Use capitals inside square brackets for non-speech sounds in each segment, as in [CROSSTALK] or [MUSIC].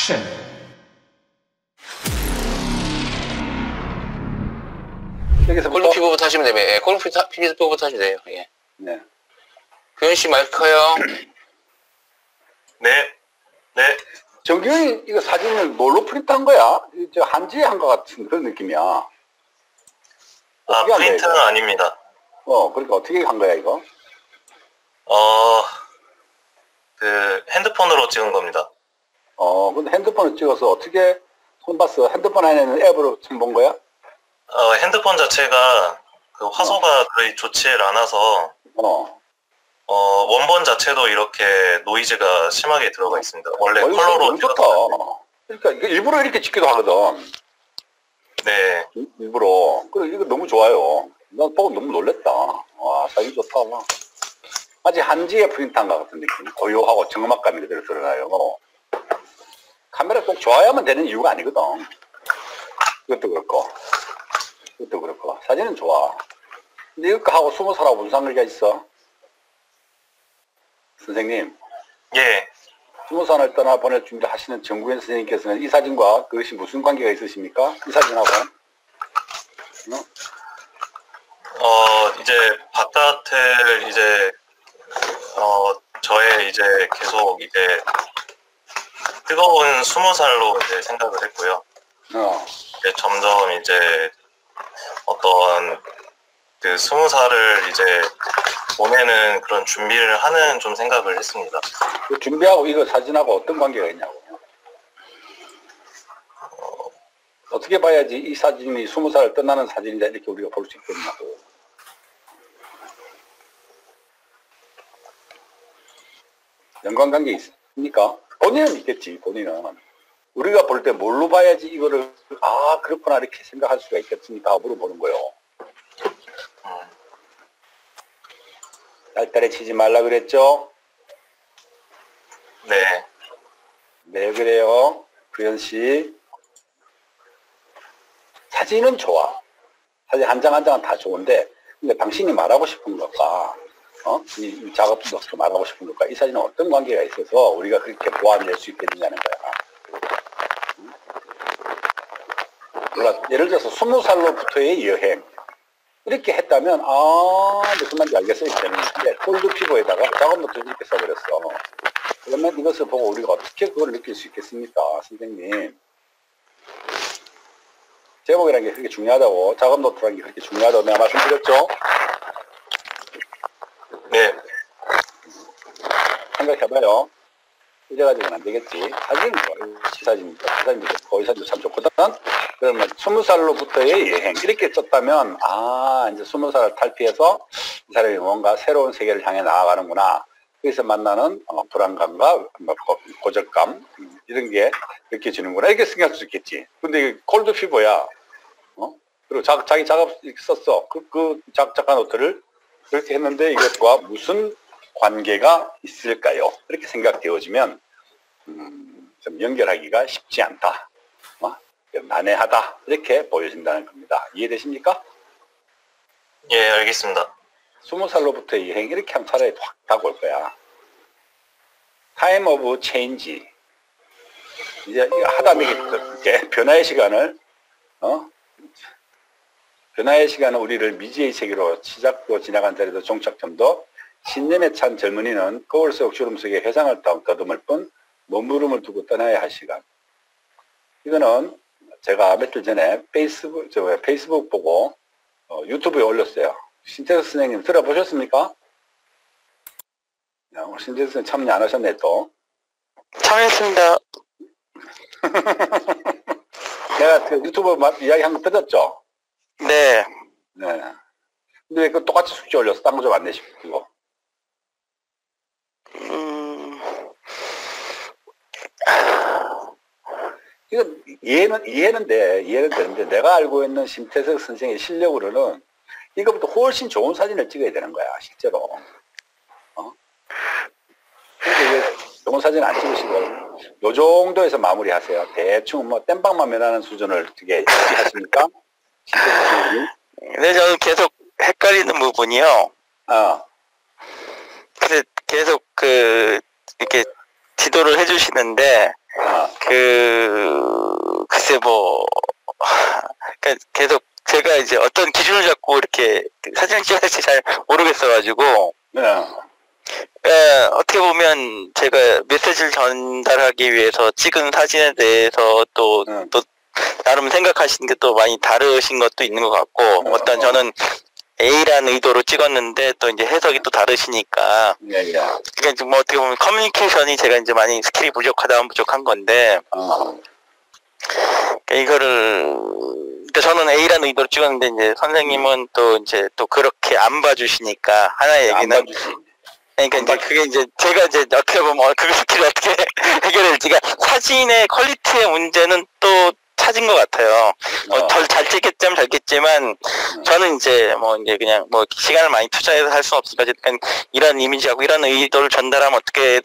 액션. 여기서부터 골드 피부부터 하시면 되면 예, 피- 피부부터 하시면 돼요. 예. 네. 규현 씨 마이크 커요. [CLEARS THROAT] 네. 네. 정규현이 이거 사진을 뭘로 프린트한 거야? 저 한지에 한 것 같은 그런 느낌이야. 아, 거야, 프린트는 이거? 아닙니다. 어, 그러니까 어떻게 한 거야, 이거? 어, 그, 핸드폰으로 찍은 겁니다. 어, 근데 핸드폰을 찍어서 어떻게 손 봤어? 핸드폰 안에는 앱으로 지금 본 거야? 어, 핸드폰 자체가 그 화소가 거의 좋지 않아서, 어. 어, 원본 자체도 이렇게 노이즈가 심하게 들어가 있습니다. 원래 어이, 컬러로 너무 좋다. 그러니까 이거 일부러 이렇게 찍기도 하거든. 네. 일- 일부러. 그래, 이거 너무 좋아요. 난 보고 너무 놀랬다. 와, 사진 좋다. 아직 한지에 프린트한 것 같은 느낌. 고요하고 정막감이 그대로 드러나요. 카메라 꼭 좋아야만 되는 이유가 아니거든. 이것도 그렇고. 이것도 그렇고. 사진은 좋아. 근데 이거 하고 스무 살하고 무슨 상관이가 있어? 선생님, 예. 스무 살을 떠나 보낼 준비를 하시는 정구현 선생님께서는 이 사진과 그것이 무슨 관계가 있으십니까? 이 사진하고? 어, 이제 바깥을 이제, 어, 저의 이제 계속 이제 뜨거운 스무 살로 이제 생각을 했고요. 어. 이제 점점 이제 어떤 그 스무 살을 이제 보내는 그런 준비를 하는 좀 생각을 했습니다. 그 준비하고 이거 사진하고 어떤 관계가 있냐고. 어떻게 봐야지 이 사진이 스무 살을 떠나는 사진이다 이렇게 우리가 볼 수 있겠냐고. 연관관계 있습니까? 본인은 있겠지, 본인은. 우리가 볼 때 뭘로 봐야지 이거를, 아, 그렇구나, 이렇게 생각할 수가 있겠습니까? 물어보는 거요. 딸딸에 치지 말라 그랬죠? 네, 네, 그래요. 구현 씨. 사진은 좋아. 사진 한 장 한 장은 다 좋은데, 근데 당신이 말하고 싶은 것과, 어? 이, 이 작업도 말하고 싶은 것과 이 사진은 어떤 관계가 있어서 우리가 그렇게 보완될 수 있겠느냐는 거야. 응? 몰라, 예를 들어서 스무 살로부터의 여행. 이렇게 했다면, 아, 무슨 말인지 알겠어. 이렇게 되는 건데, 콜드 피부에다가 작업부터 이렇게 써버렸어. 그러면 이것을 보고 우리가 어떻게 그걸 느낄 수 있겠습니까, 선생님? 제목이라는 게 그렇게 중요하다고, 작업 노트라는 게 그렇게 중요하다고 내가 말씀드렸죠? 네, 생각해봐요. 이래 가지고는 안 되겠지. 사진은 좋아요. 시사진이니까. 시사진도 좋고, 의사도 참 좋거든. 그러면 스무 살로부터의 여행. 이렇게 썼다면, 아, 이제 스무 살을 탈피해서 이 사람이 뭔가 새로운 세계를 향해 나아가는구나. 그래서 만나는 어, 불안감과 뭐 고- 고적감, 음, 이런 게 느껴지는구나. 이렇게 생각할 수 있겠지. 근데 콜드 피버야. 어? 그리고 자, 자기 작업 썼어. 그, 그 작, 작가 노트를 그렇게 했는데 이것과 무슨 관계가 있을까요? 이렇게 생각되어지면 음, 좀 연결하기가 쉽지 않다. 어? 난해하다. 이렇게 보여진다는 겁니다. 이해되십니까? 예, 알겠습니다. 스무 살로부터의 여행 이렇게 하면 차라리 확 다가올 거야. Time of Change. 이제 하다 이렇게 변화의 시간을 어? 변화의 시간은 우리를 미지의 세계로 시작도 지나간 자리도 종착점도 신념에 찬 젊은이는 거울 속 주름 속에 회상을 더- 더듬을 뿐 몸부림을 두고 떠나야 할 시간. 이거는 제가 며칠 전에 페이스북, 저 페이스북 보고 어, 유튜브에 올렸어요. 신태석 선생님 들어보셨습니까? 야, 오늘 신태석 선생님 참여 안 하셨네 또. 참여했습니다. [LAUGHS] 내가 그 유튜브 마- 이야기 한 거 들었죠? 네. 네. 근데 왜그 똑같이 숙제 올려서 딴 거 좀 안 내시고. 음, 이건 이해는, 이해는 돼. 이해는 되는데 내가 알고 있는 심태석 선생의 실력으로는 이거보다 훨씬 좋은 사진을 찍어야 되는 거야, 실제로. 어? 근데 왜 좋은 사진 안 찍으시고 요 정도에서 마무리 하세요. 대충 뭐 땜빵만 면하는 수준을 어떻게 하십니까? 심태석 선생님? 근데 저는 계속 헷갈리는 부분이요. 어, 근데 계속 그, 이렇게 지도를 해주시는데, 어, 그 글쎄 뭐 [LAUGHS] 그러니까 계속 제가 이제 어떤 기준을 잡고 이렇게 그 사진을 찍어야 할지 잘 모르겠어가지고 네. 예, 어떻게 보면 제가 메시지를 전달하기 위해서 찍은 사진에 대해서 또, 음. 또, 나름 생각하시는 게 또 많이 다르신 것도 있는 것 같고, 어, 어떤 어. 저는 A라는 의도로 찍었는데 또 이제 해석이 또 다르시니까, 예, 예. 그러니까 뭐 어떻게 보면 커뮤니케이션이 제가 이제 많이 skill이 부족하다면 부족한 건데, 어, 그러니까 이거를, 그러니까 저는 A라는 의도로 찍었는데 이제 선생님은 또 이제 또 그렇게 안 봐주시니까, 하나의 안 얘기는. 그러니까 이제 그게 이제 제가 이제 어떻게 보면 그 skill을 어떻게 [LAUGHS] 해결할지 그러니까 사진의 quality의 문제는 또 찾은 것 같아요. 어. 뭐덜잘 찍겠지만 잘겠지만 저는 이제 뭐 이제 그냥 뭐 시간을 많이 투자해서 할 수는 없으니까 어쨌든 이런 이미지하고 이런 의도를 전달하면 어떻게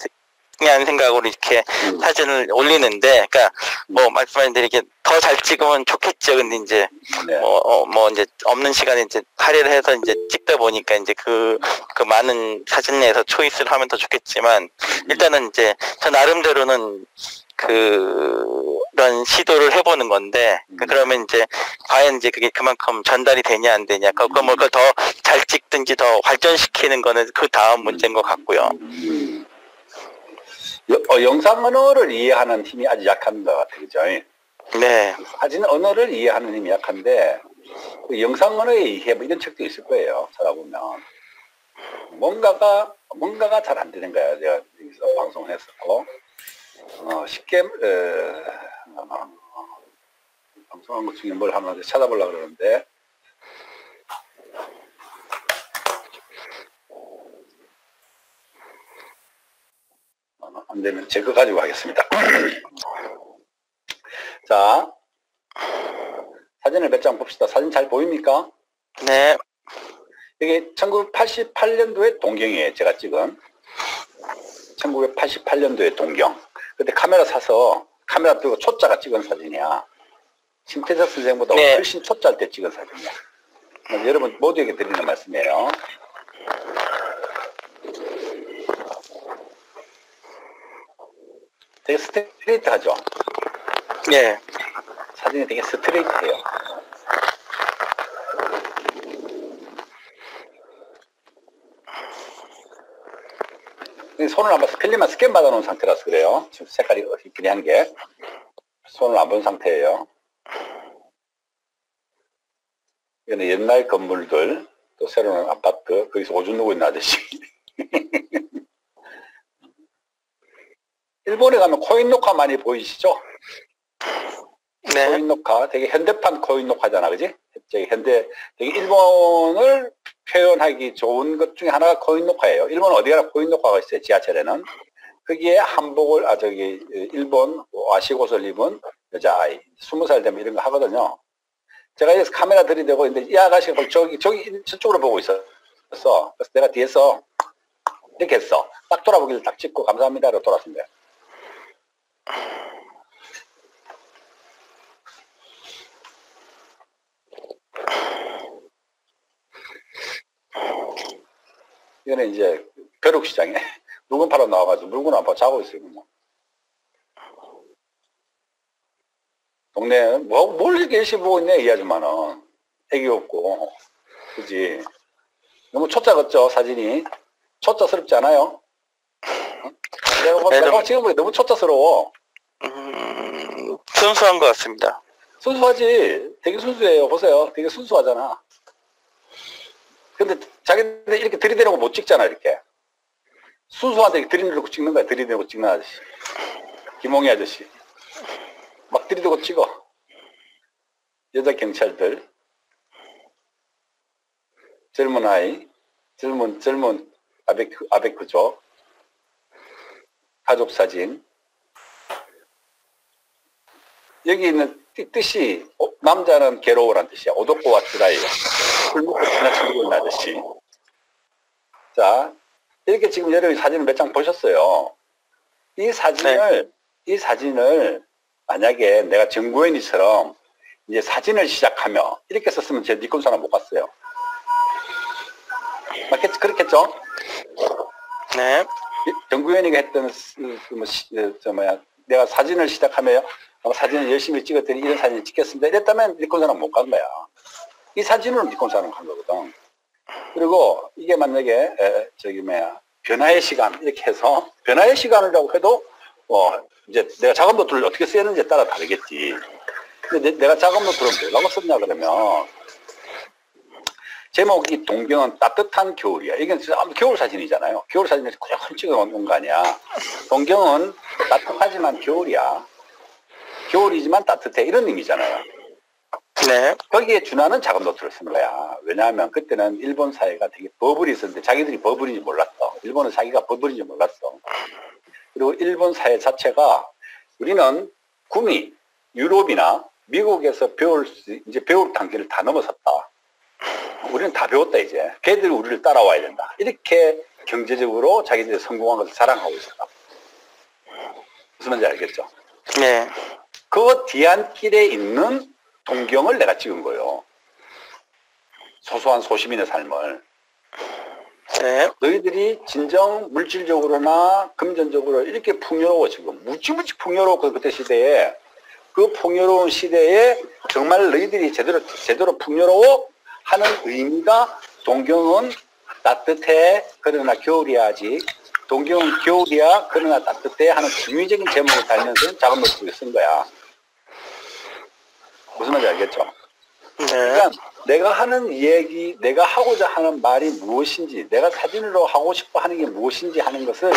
그냥 생각으로 이렇게 음. 사진을 올리는데 그러니까 뭐 말씀하신 대로 이렇게 더 잘 찍으면 좋겠죠. 근데 이제 네. 뭐, 어, 뭐 이제 없는 시간에 이제 할애를 해서 이제 찍다 보니까 이제 그, 그 많은 사진 내에서 초이스를 하면 더 좋겠지만 일단은 이제 저 나름대로는 그, 런 시도를 해보는 건데 그- 그러면 이제 과연 이제 그게 그만큼 전달이 되냐 안 되냐 그거 뭐 더 잘 찍든지 더 발전시키는 거는 그 다음 문제인 것 같고요. 음. 여- 어, 영상 언어를 이해하는 힘이 아주 약한 것 같아요. 그죠? 네, 사진 언어를 이해하는 힘이 약한데 그 영상 언어의 이해 뭐 이런 책도 있을 거예요. 찾아보면 뭔가가 뭔가가 잘 안 되는 거야. 제가 여기서 방송을 했었고 어, 쉽게 어, 어, 방송한 것 중에 뭘 하나 찾아보려고 그러는데 어, 안 되면 제거 가지고 하겠습니다. [CLEARS THROAT] 자, 사진을 몇 장 봅시다. 사진 잘 보입니까? 네, 이게 1988년도의 동경이에요. 제가 찍은. 1988년도의 동경. 그때 카메라 사서 카메라 들고 초짜가 찍은 사진이야. 심태석 선생보다 네. 훨씬 초짜일 때 찍은 사진이야. 여러분 모두에게 드리는 말씀이에요. 되게 스트레이트하죠? 네, 사진이 되게 스트레이트해요. 손을 안 봐서 필름만 스캔 받아놓은 상태라서 그래요. 지금 색깔이 그냥 게 손을 안 본 상태예요. 이거는 옛날 건물들 또 새로운 아파트 거기서 오줌 누고 있는 아저씨. [LAUGHS] 일본에 가면 코인 녹화 많이 보이시죠? 네, 코인 녹화 되게 현대판 코인 녹화잖아 그지 저기 현대 되게 일본을 표현하기 좋은 것 중에 하나가 코인 녹화예요. 일본 어디 가나 코인 녹화가 있어요 지하철에는. 거기에 한복을 아 저기 일본 와시옷을 입은 여자아이 스무 살 되면 이런 거 하거든요. 제가 여기서 카메라 들이대고 있는데 이 아가씨가 볼 저기 저기 저쪽으로 보고 있었어. 그래서 내가 뒤에서 이렇게 했어. 딱 돌아보기를 딱 찍고 감사합니다로 돌았습니다 이거는 이제 벼룩시장에 [LAUGHS] 물건 팔아 나와가지고 물건 안 팔아 자고 있어요. 그냥. 동네 뭐, 뭘 이렇게 열심히 보고 있네 이 아줌마는 애기 없고 그지 너무 초짜 같죠 사진이 초짜스럽지 않아요? 어? 내가, 봐- 네, 내가 좀- 지금 보기 너무 초짜스러워 음, 순수한 것 같습니다. 순수하지 되게 순수해요 보세요 되게 순수하잖아 근데 자기들 이렇게 들이대는 거못 찍잖아 이렇게. 순수한데 이렇게 들이대고 찍는 거야 들이대고 찍는 아저씨. 김홍희 아저씨. 막 들이대고 찍어. 여자 경찰들. 젊은 아이 젊은 젊은 아베크 아베크족 가족 사진. 여기 있는 뜻- 뜻이 어, 남자는 괴로워란 뜻이야. 오독고와 드라이. 술 먹고 지나치고 아저씨. 자, 이렇게 지금 여러분이 사진을 몇 장 보셨어요. 이 사진을, 이 사진을 만약에 내가 정구현이처럼 이제 사진을 시작하며 이렇게 썼으면 제 니콘사나 못 갔어요. 맞겠, 그렇겠죠? 네, 정구현이가 했던 스- 그 뭐, 시- 그저 뭐야 내가 사진을 시작하면 어, 사진을 열심히 찍었더니 이런 사진을 찍겠습니다. 이랬다면 리콘사는 못간 거야. 이 사진으로 리콘사는 간 거거든. 그리고 이게 만약에 에, 저기 뭐야 변화의 시간 이렇게 해서 변화의 시간이라고 해도 어 이제 내가 작업 노트를 어떻게 쓰는지에 따라 다르겠지. 근데 내, 가 작업 노트를 뭐라고 썼냐 그러면 제목이 동경은 따뜻한 겨울이야. 이게 겨울 사진이잖아요. 겨울 사진에서 그냥 찍어 놓은 거 아니야. 동경은 따뜻하지만 겨울이야. 겨울이지만 따뜻해. 이런 의미잖아요. 네. 거기에 준하는 작업 노트를 쓴 거야. 왜냐하면 그때는 일본 사회가 되게 버블이 있었는데 자기들이 버블인지 몰랐어. 일본은 자기가 버블인지 몰랐어. 그리고 일본 사회 자체가 우리는 구미, 유럽이나 미국에서 배울 수, 이제 배울 단계를 다 넘어섰다. 우리는 다 배웠다 이제. 걔들이 우리를 따라와야 된다. 이렇게 경제적으로 자기들이 성공한 것을 자랑하고 있었다. 무슨 말인지 알겠죠? 네. 그 뒤안길에 있는 동경을 내가 찍은 거예요. 소소한 소시민의 삶을. 네. 너희들이 진정 물질적으로나 금전적으로 이렇게 풍요로워 지금 무지무지 풍요로웠고 그때 시대에 그 풍요로운 시대에 정말 너희들이 제대로 제대로 풍요로워 하는 의미가 동경은 따뜻해 그러나 겨울이야 아직 동경은 겨울이야 그러나 따뜻해 하는 중의적인 제목을 달면서 작은 노트북에 쓴 거야 무슨 말인지 알겠죠? 네. 그러니까 내가 하는 얘기, 내가 하고자 하는 말이 무엇인지, 내가 사진으로 하고 싶어 하는 게 무엇인지 하는 것을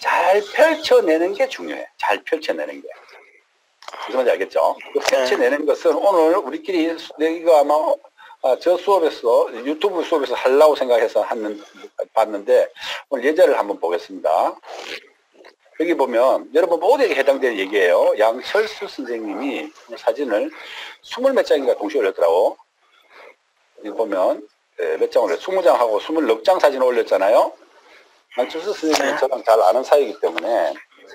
잘 펼쳐내는 게 중요해. 잘 펼쳐내는 게. 무슨 말인지 알겠죠? 그 펼쳐내는 것은 오늘 우리끼리 수- 이거 아마 아, 저 수업에서 유튜브 수업에서 하려고 생각해서 하는, 봤는데 오늘 예제를 한번 보겠습니다. 여기 보면 여러분 모두에게 해당되는 얘기예요. 양철수 선생님이 사진을 스물 몇 장인가 동시에 올렸더라고. 여기 보면 예, 몇 장을 올렸, 20장하고 24장 사진을 올렸잖아요. 양철수 선생님은 네. 저랑 잘 아는 사이이기 때문에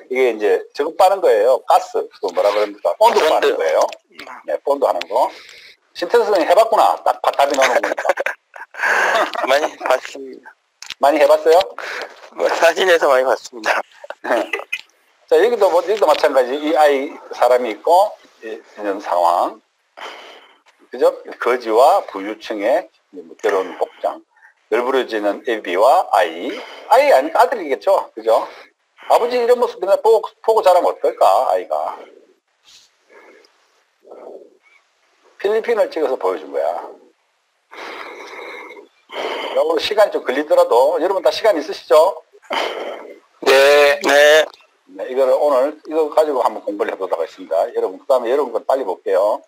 이게 이제 저거 빠는 거예요. 가스. 그 뭐라 그럽니까? 본드 본드. 빠는 거예요. 네, 본드 하는 거. 신태수 선생님 해봤구나. 딱 답이 나오는 거니까. [LAUGHS] 많이 봤습니다. 많이 해봤어요? 뭐 사진에서 많이 봤습니다. 자, 여기도, 뭐, 여기도 마찬가지. 이 아이 사람이 있고, 이- 이런 상황. 그죠? 거지와 부유층의 뭐 결혼 복장. 널브러지는 애비와 아이. 아이 아니까 아들이겠죠? 그죠? 아버지 이런 모습 맨날 보고, 보고 자라면 어떨까, 아이가. 필리핀을 찍어서 보여준 거야. 시간이 좀 걸리더라도, 여러분 다 시간 있으시죠? 네. 네. 네, 이거를 오늘 이거 가지고 한번 공부를 해보도록 하겠습니다. 여러분, 그 다음에 여러분 걸 빨리 볼게요.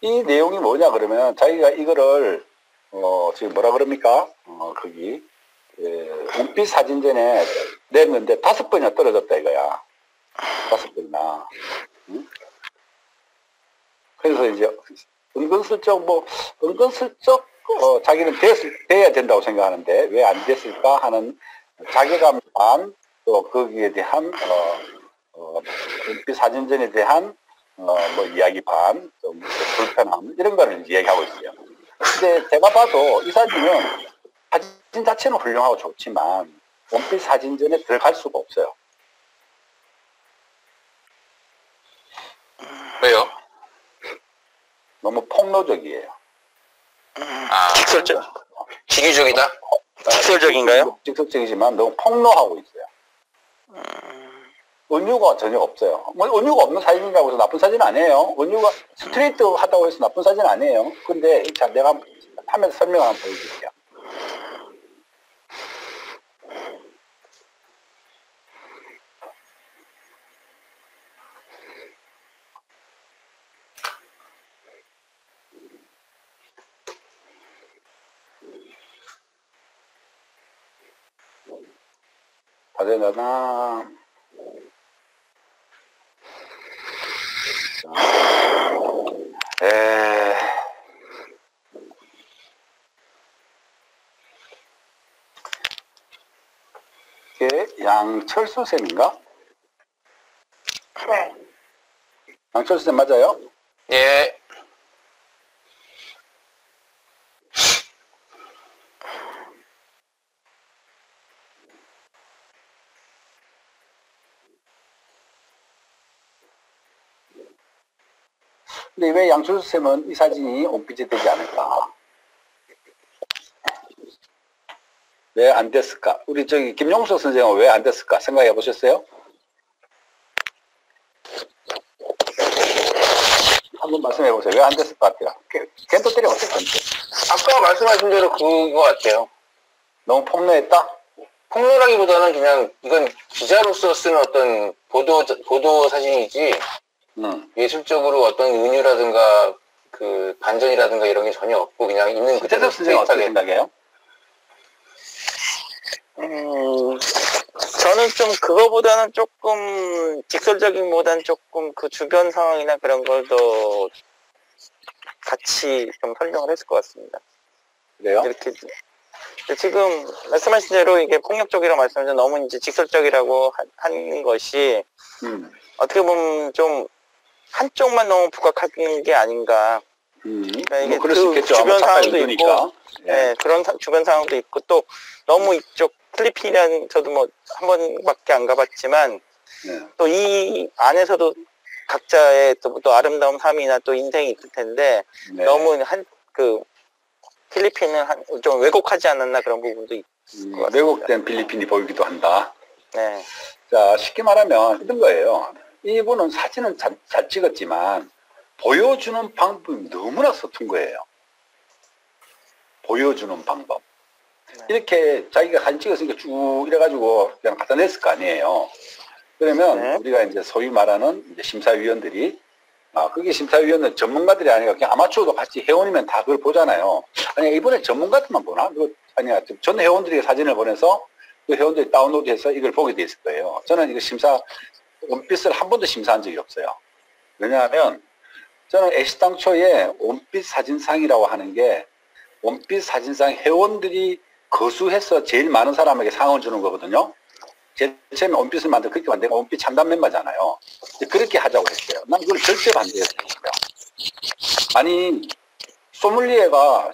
이 내용이 뭐냐 그러면 자기가 이거를 어 지금 뭐라 그럽니까? 어 거기 예, 원빛 사진전에 냈는데 다섯 번이나 떨어졌다 이거야. 다섯 번이나. 응? 그래서 이제 은근슬쩍 뭐 은근슬쩍 어, 자기는 됐을 돼야 된다고 생각하는데 왜 안 됐을까 하는 자괴감 반 또 거기에 대한 어, 어, 원빛 사진전에 대한 어, 뭐 이야기 반, 좀 불편함 이런 거를 이야기하고 있어요. 근데 제가 봐도 이 사진은 사진 자체는 훌륭하고 좋지만 원빛 사진전에 들어갈 수가 없어요. 왜요? 너무 폭로적이에요. 아, 직설적, 기교적이다? 직설적인가요? 직설적이지만 너무 폭로하고 있어요. 은유가 전혀 없어요. 뭐 은유가 없는 사진이라고 해서 나쁜 사진 아니에요. 은유가 스트레이트 하다고 해서 나쁜 사진 아니에요. 근데 자 내가 하면서 설명 한번 보여드릴게요. 다 되려나? 에... 이게 양철수 쌤인가? 네. 양철수 쌤 맞아요? 예. 근데 왜 양철수 쌤은 이 사진이 옴피지 되지 않을까? 왜 안 됐을까? 우리 저기 김용석 선생은 왜 안 됐을까? 생각해 보셨어요? 한번 말씀해 보세요. 왜 안 됐을 것 같아요? 걔- 걔도 때려봤을 건데. 아까 말씀하신 대로 그거 같아요. 너무 폭로했다? 폭로라기보다는 그냥 이건 기자로서 쓰는 어떤 보도 보도 사진이지 응. 예술적으로 어떤 은유라든가 그 반전이라든가 이런 게 전혀 없고 그냥 있는 그대로 스트레이트하게 생각해요? 음, 저는 좀 그거보다는 조금 직설적인 보다는 조금 그 주변 상황이나 그런 걸 더 같이 좀 설명을 했을 것 같습니다. 그래요? 이렇게 지금 말씀하신 대로 이게 폭력적이라고 말씀하셨는데 너무 이제 직설적이라고 하- 하는 것이 음. 어떻게 보면 좀 한쪽만 너무 부각하는 게 아닌가. 음. 그러니까 이게 뭐 그럴 수그 있겠죠. 주변 상황도 의도니까. 예. 네, 그런 사- 주변 상황도 있고 또 너무 이쪽 필리핀이라는 저도 뭐 한 번밖에 안 가봤지만 예. 또이 안에서도 각자의 또, 또 아름다운 삶이나 또 인생이 있을 텐데 네. 너무 한 그 필리핀은 한, 좀 왜곡하지 않았나 그런 부분도 있. 음. 왜곡된 필리핀이 보이기도 한다. 네. 자, 쉽게 말하면 이런 거예요. 이분은 사진은 잘, 잘 찍었지만 보여주는 방법이 너무나 서툰 거예요. 보여주는 방법. 네. 이렇게 자기가 사진 찍었으니까 쭉 이래가지고 그냥 갖다 냈을 거 아니에요. 그러면 네. 우리가 이제 소위 말하는 이제 심사위원들이 아, 그게 심사위원은 전문가들이 아니라 그냥 아마추어도 같이 회원이면 다 그걸 보잖아요. 아니, 이번에 전문가들만 보나? 아니야. 전 회원들에게 사진을 보내서 그 회원들이 다운로드해서 이걸 보게 돼 있을 거예요. 저는 이거 심사, 원빛을 한 번도 심사한 적이 없어요. 왜냐하면 저는 애시당초에 원빛 사진상이라고 하는 게 원빛 사진상 회원들이 거수해서 제일 많은 사람에게 상을 주는 거거든요. 제일 처음에 원빛을 만들 그렇게 거 원빛 참담 멤버잖아요. 그렇게 하자고 했어요. 난 그걸 절대 반대했어요. 아니 소믈리에가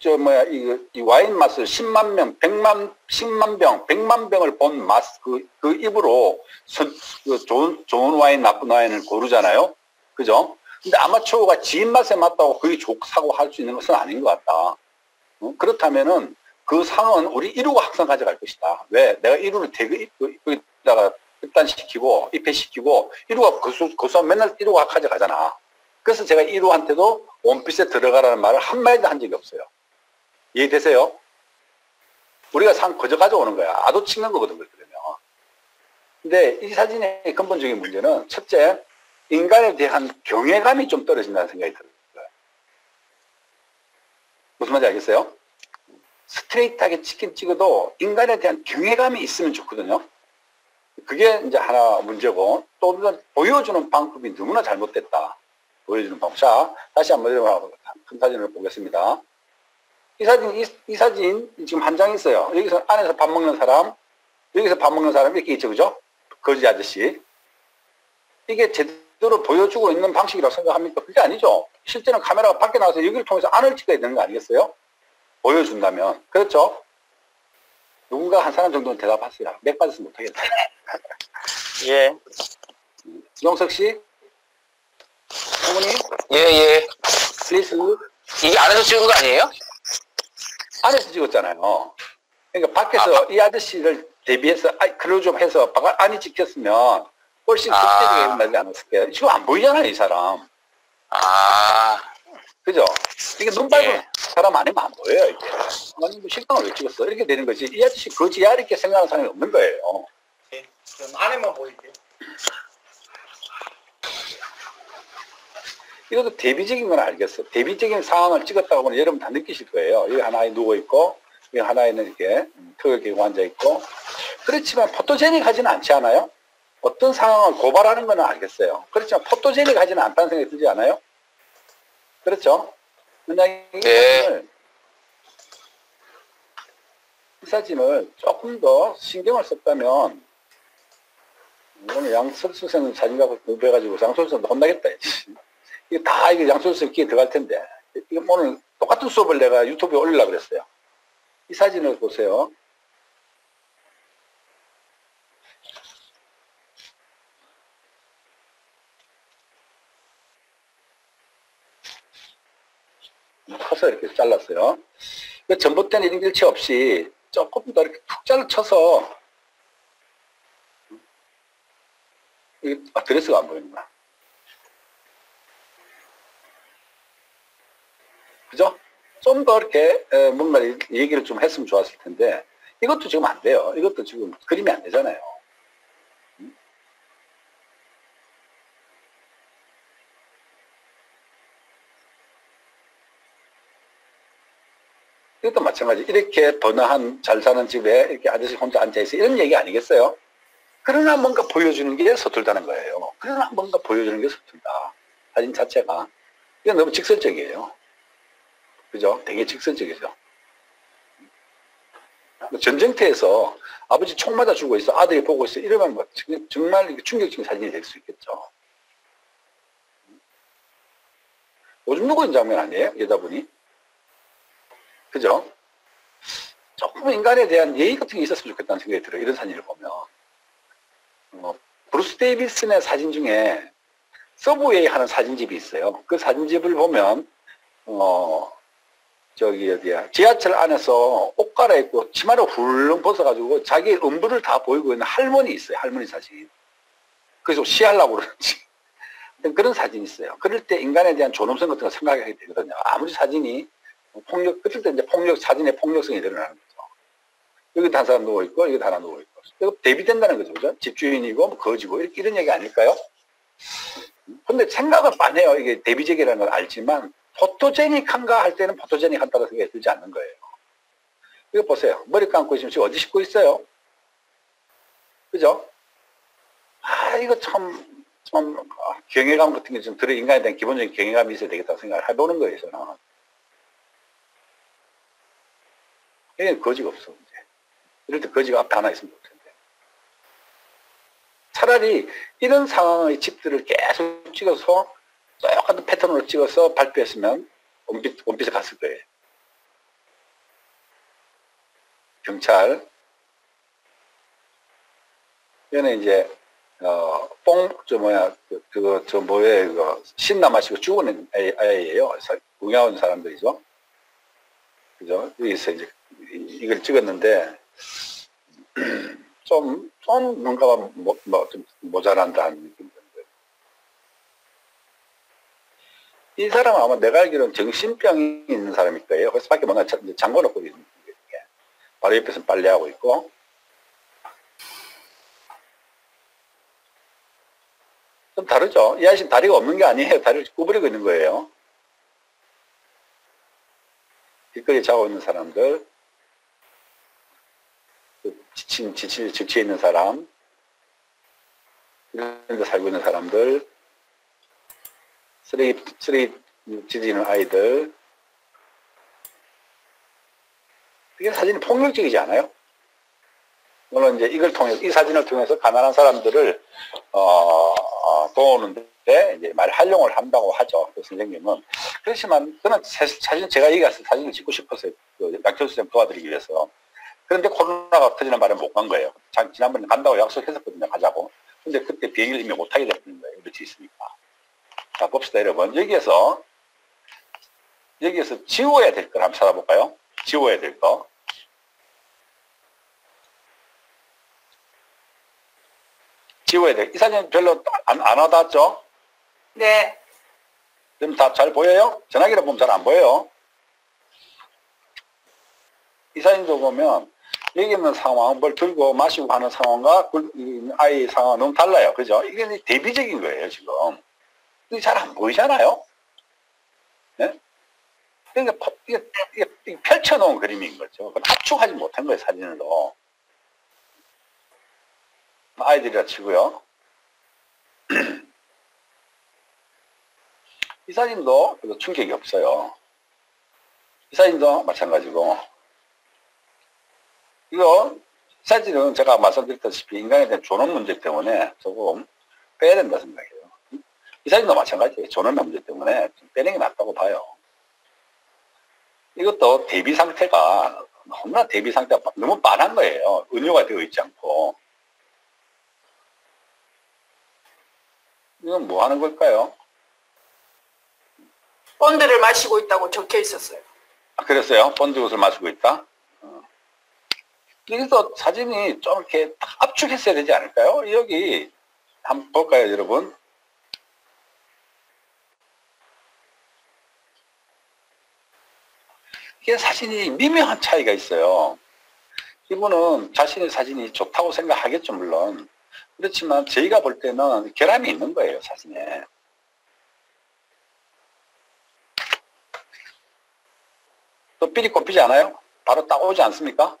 저 뭐야 이, 이 와인 맛을 10만 명, 100만 10만 병, 100만 병을 본 맛 그그 입으로 선- 그 좋은 좋은 와인, 나쁜 와인을 고르잖아요. 그죠? 근데 아마추어가 지인 맛에 맞다고 그게 좋다고 할 수 있는 것은 아닌 것 같다. 어? 그렇다면은 그 상은 우리 1호가 항상 가져갈 것이다. 왜? 내가 1호를 대그 여기다가 입단시키고 입회시키고 1호가 거수 거수 맨날 1호가 가져가잖아. 그래서 제가 1호한테도 원빛에 들어가라는 말을 한마디도 한 적이 없어요. 이해되세요? 우리가 상 거저 가져오는 거야. 아도 찍는 거거든, 그러면. 근데 이 사진의 근본적인 문제는 첫째, 인간에 대한 경외감이 좀 떨어진다는 생각이 들어요. 무슨 말인지 알겠어요? 스트레이트하게 찍긴 찍어도 인간에 대한 경외감이 있으면 좋거든요. 그게 이제 하나 문제고, 또 보여주는 방법이 너무나 잘못됐다. 보여주는 방법. 자, 다시 한번 큰 사진을 보겠습니다. 이 사진, 이, 이 사진 지금 한 장 있어요. 여기서 안에서 밥 먹는 사람, 여기서 밥 먹는 사람 이렇게 있죠, 그죠? 거지 아저씨. 이게 제대로 보여주고 있는 방식이라고 생각합니까? 그게 아니죠. 실제는 카메라가 밖에 나와서 여기를 통해서 안을 찍어야 되는 거 아니겠어요? 보여준다면. 그렇죠? 누군가 한 사람 정도는 대답하세요. 맥 받아서 못하겠다. [LAUGHS] 예. 영석 씨? 어머니? 예, 예. Please? 이게 안에서 찍은 거 아니에요? 안에서 찍었잖아요. 그러니까 밖에서 이 아저씨를 대비해서 아, 그걸 좀 해서 안이 찍혔으면 훨씬 아. 극대적이게 나지 않았을까요? 지금 안 보이잖아요, 이 사람. 아, 그죠? 이게 눈 밟은 예. 사람 아니면 안 보여요, 이게. 아니, 뭐 식당을 왜 찍었어? 이렇게 되는 거지. 이 아저씨 거지야 이렇게 생각하는 사람이 없는 거예요. 안에만 보이게. 이것도 대비적인 건 알겠어. 대비적인 상황을 찍었다고 하면 여러분 다 느끼실 거예요. 여기 하나에 누워있고, 여기 하나에는 이렇게 턱을 개고 앉아있고. 그렇지만 포토제닉 하지는 않지 않아요? 어떤 상황을 고발하는 건 알겠어요. 그렇지만 포토제닉 하지는 않다는 생각이 들지 않아요? 그렇죠? 만약에 이 네. 사진을, 조금 더 신경을 썼다면 오늘 양철수 선 사진 갖고 공부해가지고 양철수 선 혼나겠다. 이게 다 이게 양철수 선 귀에 들어갈 텐데 이거 오늘 똑같은 수업을 내가 유튜브에 올리려고 그랬어요. 이 사진을 보세요. 커서 잘랐어요. 그 전봇대는 이런 길치 없이 조금 더 이렇게 툭 잘라 쳐서 이 아, 드레스가 안 보이는구나. 그죠? 좀 더 이렇게 에, 뭔가 이- 얘기를 좀 했으면 좋았을 텐데 이것도 지금 안 돼요. 이것도 지금 그림이 안 되잖아요. 음? 이것도 마찬가지. 이렇게 번화한 잘 사는 집에 이렇게 아저씨 혼자 앉아있어. 이런 얘기 아니겠어요? 그러나 뭔가 보여주는 게 서툴다는 거예요. 그러나 뭔가 보여주는 게 서툴다. 사진 자체가. 이건 너무 직설적이에요. 그죠? 되게 직설적이죠. 전쟁터에서 아버지 총 맞아 죽고 있어. 아들이 보고 있어. 이러면 뭐 정말 충격적인 사진이 될 수 있겠죠. 오줌 누고 있는 장면 아니에요? 여자분이? 그죠? 조금 인간에 대한 예의 같은 게 있었으면 좋겠다는 생각이 들어요. 이런 사진을 보면. 어, 브루스 데이비슨의 사진 중에 Subway 하는 사진집이 있어요. 그 사진집을 보면, 어, 저기 어디야, 지하철 안에서 옷 갈아입고 치마를 훌렁 벗어가지고 자기 음부를 다 보이고 있는 할머니 있어요. 할머니 사진. 그래서 시하려고 그러는지. [LAUGHS] 그런 사진이 있어요. 그럴 때 인간에 대한 존엄성 같은 거 생각하게 되거든요. 아무리 사진이 폭력, 그럴 때 이제 폭력, 사진의 폭력성이 늘어나는 거죠. 여기도 한 사람 누워 있고, 여기도 하나 누워 있고. 이거 대비된다는 거죠. 그죠? 집주인이고, 뭐 거지고, 이렇게 이런 얘기 아닐까요? 근데 생각을 안 해요. 이게 대비적이라는 걸 알지만, 포토제닉한가 할 때는 포토제닉한다고 생각이 들지 않는 거예요. 이거 보세요. 머리 감고 있으면 지금 어디 씻고 있어요? 그죠? 아, 이거 참, 좀, 아, 경외감 같은 게 좀 들어, 인간에 대한 기본적인 경외감이 있어야 되겠다고 생각을 해보는 거예요, 저는. 이게 거지가 없어, 이제. 이럴 때 거지가 앞에 하나 있으면 좋을 텐데. 차라리 이런 상황의 집들을 계속 찍어서 똑같은 패턴으로 찍어서 발표했으면 원빛, 원빛에 갔을 거예요. 경찰. 얘는 이제, 어, 뽕, 저 뭐야, 그, 그거, 저 뭐에, 그거, 신나 마시고 죽은 아이- 아이예요. 공양한 사람들이죠. 그죠? 여기서 이제 이- 이걸 찍었는데, [CLEARS THROAT] 좀, 좀 뭔가가 뭐, 뭐, 좀 모자란다는 느낌이 드는데. 이 사람은 아마 내가 알기로는 정신병이 있는 사람일 거예요. 그래서 밖에 뭔가 자- 잠궈 놓고 있는 게. 바로 옆에서 빨래하고 있고. 좀 다르죠? 이 아저씨는 다리가 없는 게 아니에요. 다리를 구부리고 있는 거예요. 길거리에 자고 있는 사람들, 그 지친, 지칠, 지치에 있는 사람, 이런 데 살고 있는 사람들, 쓰레기, 쓰레기 지지는 아이들. 이게 사진이 폭력적이지 않아요? 물론 이제 이걸 통해, 이 사진을 통해서 가난한 사람들을, 어, 어, 도우는데, 이제 말 활용을 한다고 하죠. 그 선생님은. 그렇지만, 저는 사실, 제가 가서 사진을 찍고 싶었어요. 그 양철수 쌤 도와드리기 위해서. 그런데 코로나가 터지는 바람에 못 간 거예요. 자- 지난번에 간다고 약속했었거든요. 가자고. 근데 그때 비행기를 이미 못 타게 됐는 거예요. 그렇지 있으니까. 자, 봅시다, 여러분. 여기에서, 여기에서 지워야 될 걸 한번 찾아볼까요? 지워야 될 거. 지워야 돼. 이 사진 별로 안, 안 와닿았죠? 네. 지금 다 잘 보여요? 전화기로 보면 잘 안 보여요. 이 사진도 보면 여기 있는 상황, 뭘 들고 마시고 하는 상황과 그- 이 아이의 상황은 너무 달라요. 그죠? 이게 대비적인 거예요, 지금. 이게 잘 안 보이잖아요? 네? 그러니까 퍼- 이게, 이게, 펼쳐놓은 그림인 거죠. 압축하지 못한 거예요, 사진으로. 아이들이라 치고요. [CLEARS THROAT] 이 사진도 충격이 없어요. 이 사진도 마찬가지고. 이거 사실은 제가 말씀드렸다시피 인간에 대한 존엄 문제 때문에 조금 빼야 된다 생각해요. 이 사진도 마찬가지예요. 존엄 문제 때문에 좀 빼는 게 낫다고 봐요. 이것도 대비 상태가 너무나 대비 상태가 너무 빤한 거예요. 은유가 되어 있지 않고. 이건 뭐 하는 걸까요? 본드를 마시고 있다고 적혀 있었어요. 아, 그랬어요? 본드 옷을 마시고 있다? 어. 여기서 사진이 좀 이렇게 딱 압축했어야 되지 않을까요? 여기 한번 볼까요, 여러분? 이게 사진이 미묘한 차이가 있어요. 이분은 자신의 사진이 좋다고 생각하겠죠, 물론. 그렇지만 저희가 볼 때는 결함이 있는 거예요, 사진에. 또 삘이 꼽히지 않아요? 바로 딱 오지 않습니까?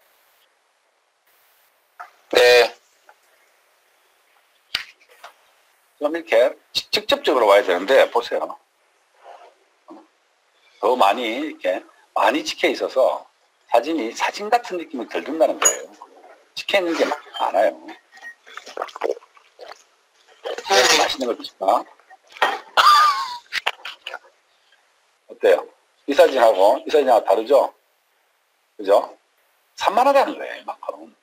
네. 좀 이렇게 직- 직접적으로 와야 되는데 보세요. 더 많이 이렇게 많이 찍혀 있어서 사진이 사진 같은 느낌이 덜 든다는 거예요. 찍혀 있는 게 많아요. 네, 맛있는 거 드실까? 어때요? 이 사진하고 이 사진하고 다르죠? 그죠? 산만하다는 거예요, 이만큼.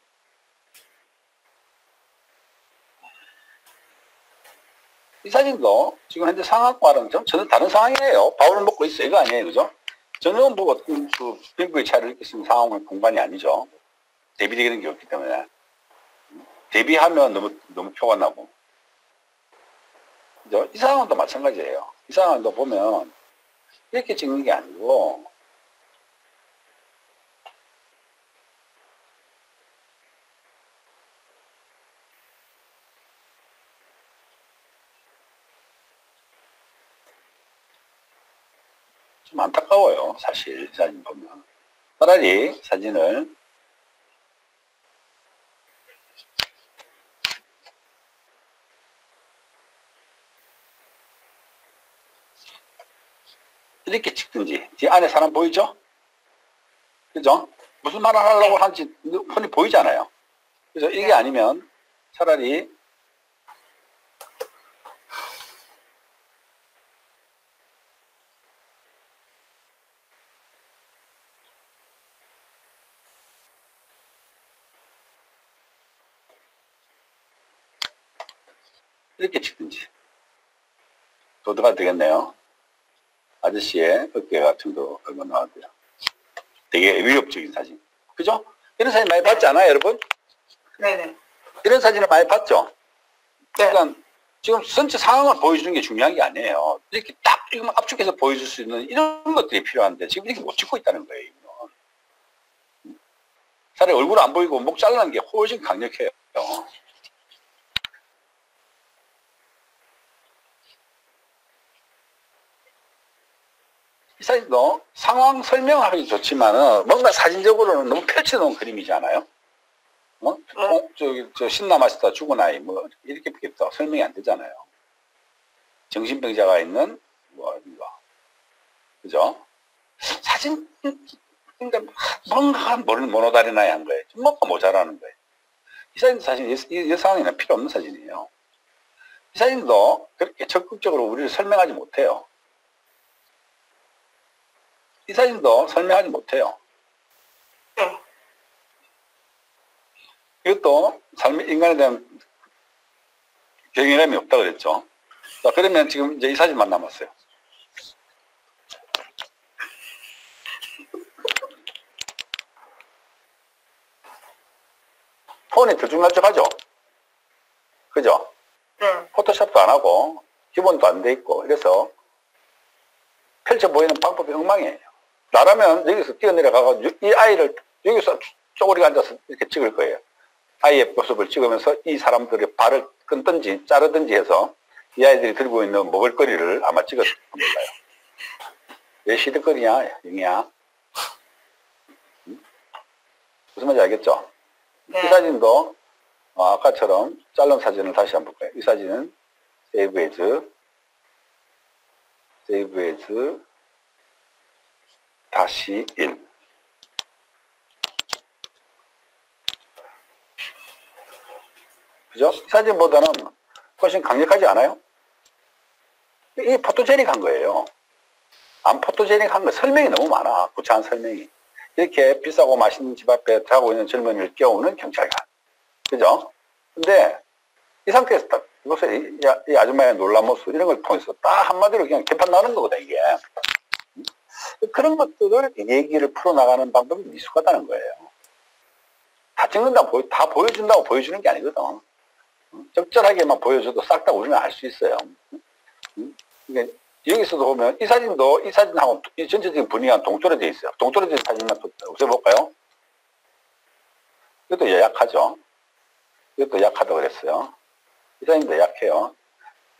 이 사진도 지금 현재 상황과는 좀 전혀 다른 상황이에요. 밥을 먹고 있어. 이거 아니에요. 그죠? 뭐 어떤 그 빙구의 차이를 쓰는 상황은 공간이 아니죠. 대비되는 게 없기 때문에. 대비하면 너무, 너무 표가 나고. 그죠? 이 상황도 마찬가지예요. 이 상황도 보면 이렇게 찍는 게 아니고 좀 안타까워요. 사실 이 사진 보면. 차라리 사진을 이렇게 찍든지 뒤 안에 사람 보이죠? 그죠? 무슨 말을 하려고 하는지 흔히 보이잖아요. 그래서 이게 아니면 차라리 이렇게 찍든지 도드가 되겠네요. 아저씨의 어깨가 정도 얼마 나왔대요. 되게 위협적인 사진. 그죠? 이런 사진 많이 봤지 않아요, 여러분? 네네. 이런 사진을 많이 봤죠? 네. 그러니까 지금 전체 상황을 보여주는 게 중요한 게 아니에요. 이렇게 딱 지금 압축해서 보여줄 수 있는 이런 것들이 필요한데 지금 이렇게 못 찍고 있다는 거예요. 이건. 차라리 얼굴 안 보이고 목 잘라는 게 훨씬 강력해요. 사진도 상황 설명하기 좋지만은 뭔가 사진적으로는 너무 펼쳐놓은 그림이지 않아요? 어? 어? 저기, 저 신남하시다 죽은 아이, 뭐, 이렇게밖에 더 설명이 안 되잖아요. 정신병자가 있는, 뭐, 이거. 그죠? 사진, 그러니까 뭔가 모르는 모노다리나야 한 거예요. 좀 뭔가 모자라는 거예요. 이 사진 사실 이, 이, 이 상황에는 필요 없는 사진이에요. 이 사진도 그렇게 적극적으로 우리를 설명하지 못해요. 이 사진도 설명하지 못해요. 네. 이것도 삶, 인간에 대한 경외감이 없다 그랬죠. 자, 그러면 지금 이제 이 사진만 남았어요. 폰이 들쭉날쭉하죠? 그죠? 네. 포토샵도 안 하고, 기본도 안 돼 있고, 이래서 펼쳐 보이는 방법이 엉망이에요. 나라면 여기서 뛰어내려가서 이 아이를 여기서 쪼그리고 앉아서 이렇게 찍을 거예요. 아이의 모습을 찍으면서 이 사람들의 발을 끊든지 자르든지 해서 이 아이들이 들고 있는 먹을거리를 아마 찍었을 몰라요. 왜 시드거리냐, 영이야? 응? 무슨 말인지 알겠죠? 이 네. 사진도 어, 아까처럼 자른 사진을 다시 한번 볼까요? 이 사진은 Save as Save as 다시 1 그죠? 이 사진보다는 훨씬 강력하지 않아요? 이게 포토제닉한 거예요. 안 포토제닉한 거 설명이 너무 많아. 구차한 설명이. 이렇게 비싸고 맛있는 집 앞에 자고 있는 젊은이를 깨우는 경찰관. 그죠? 근데 이 상태에서 딱, 보세요. 이, 이 아줌마의 놀란 모습, 이런 걸 통해서 딱 한마디로 그냥 개판 나는 거거든, 이게. 그런 것들을 얘기를 풀어나가는 방법이 미숙하다는 거예요. 다 찍는다, 보여, 다 보여준다고 보여주는 게 아니거든. 적절하게만 보여줘도 싹 다 우리는 알 수 있어요. 여기서도 보면 이 사진도 이 사진하고 이 전체적인 분위기가 동떨어져 있어요. 동떨어진 사진만 또 없애볼까요? 이것도 약하죠. 이것도 약하다고 그랬어요. 이 사진도 약해요.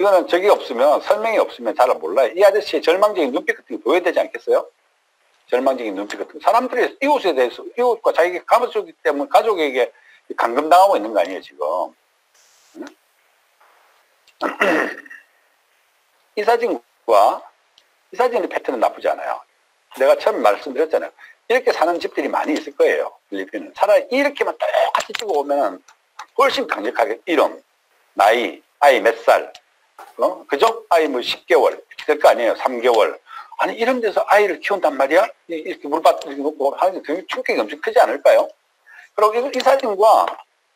이거는 적이 없으면 설명이 없으면 잘 몰라요. 이 아저씨의 절망적인 눈빛 같은 게 보여야 되지 않겠어요? 절망적인 눈빛 같은 거. 사람들이 이웃에 대해서 이웃과 자기 가족이기 때문에 가족에게 감금당하고 있는 거 아니에요 지금. 응? [CLEARS THROAT] 이 사진과 이 사진의 패턴은 나쁘지 않아요. 내가 처음 말씀드렸잖아요. 이렇게 사는 집들이 많이 있을 거예요. 필리핀은. 차라리 이렇게만 똑같이 찍어 오면 훨씬 강력하게 이름, 나이, 아이 몇 살, 어? 그죠? 아이 뭐 10개월, 될 거 아니에요. 3개월. 아니, 이런 데서 아이를 키운단 말이야? 이- 이렇게 이렇게 놓고 하는 게 충격이 엄청 크지 않을까요? 그리고 이, 이 사진과,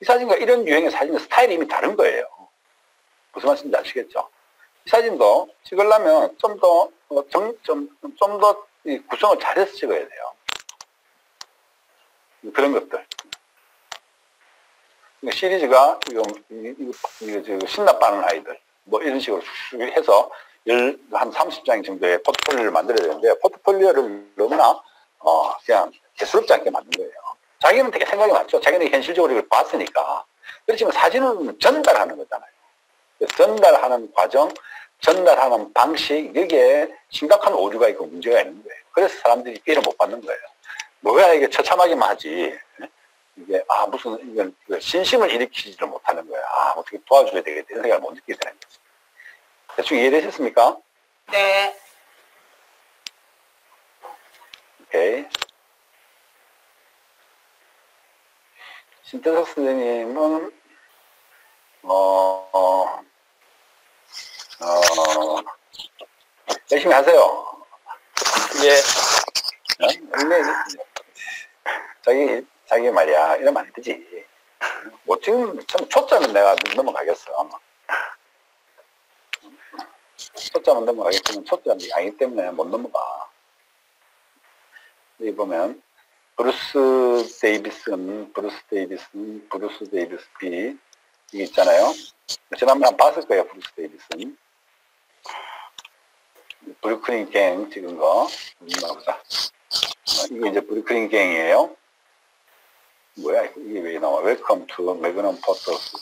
이 사진과 이런 유행의 사진의 스타일이 이미 다른 거예요. 무슨 말씀인지 아시겠죠? 이 사진도 찍으려면 좀 더, 어, 정, 좀, 좀더 구성을 잘해서 찍어야 돼요. 그런 것들. 그러니까 시리즈가 이거, 이거, 이거, 이거 신나 빠는 아이들. 뭐 이런 식으로 쭉 해서 열, 한 30장 정도의 포트폴리오를 만들어야 되는데 포트폴리오를 너무나 어, 그냥 개수롭지 않게 만든 거예요. 자기는 되게 생각이 많죠. 자기는 현실적으로 이걸 봤으니까. 그렇지만 사진은 전달하는 거잖아요. 전달하는 과정, 전달하는 방식, 여기에 심각한 오류가 있고 문제가 있는 거예요. 그래서 사람들이 피해를 못 받는 거예요. 뭐야, 이게 처참하기만 하지. 이게, 아, 무슨, 이건, 이거 신심을 일으키지를 못하는 거야. 아, 어떻게 도와줘야 되겠다. 이런 생각을 못 느끼게 되는 거지. 대충 이해되셨습니까? 네. 오케이. 신태석 선생님은, 어, 어, 어, 열심히 하세요. 이게, 어? 근데, 자기, 자기 말이야. 이러면 안 되지. 뭐, 지금 참 초점은 내가 넘어가겠어. 초점은 넘어가겠지만 초점이 아니기 때문에 못 넘어가. 여기 보면 브루스 데이비슨, 브루스 데이비슨, 브루스 데이비스 B 이게 있잖아요. 지난번에 한번 봤을 거예요, 브루스 데이비슨. 브루클린 갱 찍은 거. 이게 이제 브루클린 갱이에요. 뭐야, 이게 왜 나와? Welcome to Magnum Photos.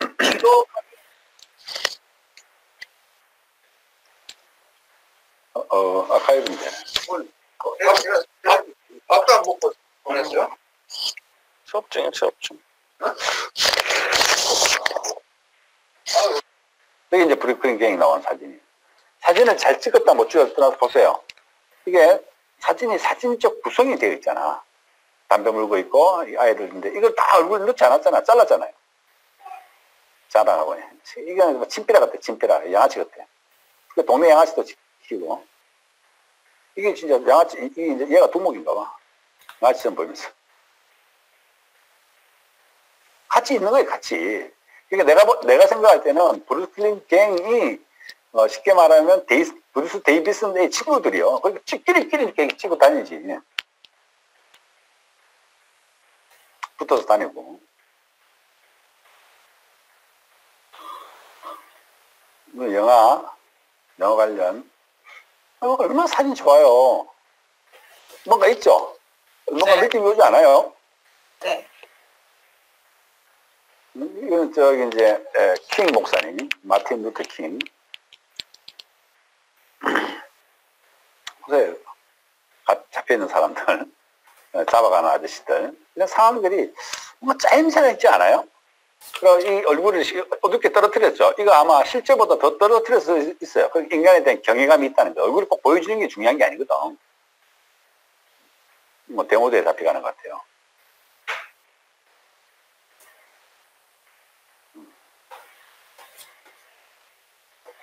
이거 어, 어 아카이브인데. 어, 내가 제가 밥- 밥도 안 먹고 보냈어요. 수업 중에 수업 중. 여기 이제 브루클린 갱이 나온 사진이. 사진을 잘 찍었다 못 찍었다 떠나서 보세요. 이게 사진이 사진적 구성이 되어 있잖아. 담배 물고 있고 이 아이들인데 이걸 다 얼굴 넣지 않았잖아. 잘랐잖아요. 자라하고 이게 뭐 침피라 같아. 침피라 양아치 같아. 그 동네 양아치도 키고 이게 진짜 양아치 이게 이제 얘가 두목인가 봐. 양아치처럼 보이면서 같이 있는 거예요. 같이. 그러니까 내가 보- 내가 생각할 때는 브루클린 갱이 어, 쉽게 말하면 데이, 브루스 데이비슨의 친구들이요. 그러니까 끼리끼리 이렇게 치고 다니지. 붙어서 다니고. 뭐 영화, 영화 관련. 어, 얼마나 사진 좋아요. 뭔가 있죠? 뭔가 네. 느낌이 오지 않아요? 네. 음, 이거는 저기 이제 에, 킹 목사님, 마틴 루터 킹. [CLEARS THROAT] 보세요. 가- 잡혀있는 사람들, 어, 예, 잡아가는 아저씨들 이런 사람들이 뭔가 짜임새가 있지 않아요? 그러니까 그이 얼굴을 어둡게 떨어뜨렸죠. 이거 아마 실제보다 더 떨어뜨려서 있어요. 그 인간에 대한 경외감이 있다는 거. 얼굴을 꼭 보여주는 게 중요한 게 아니거든. 뭐 데모드에 잡혀가는 것 같아요.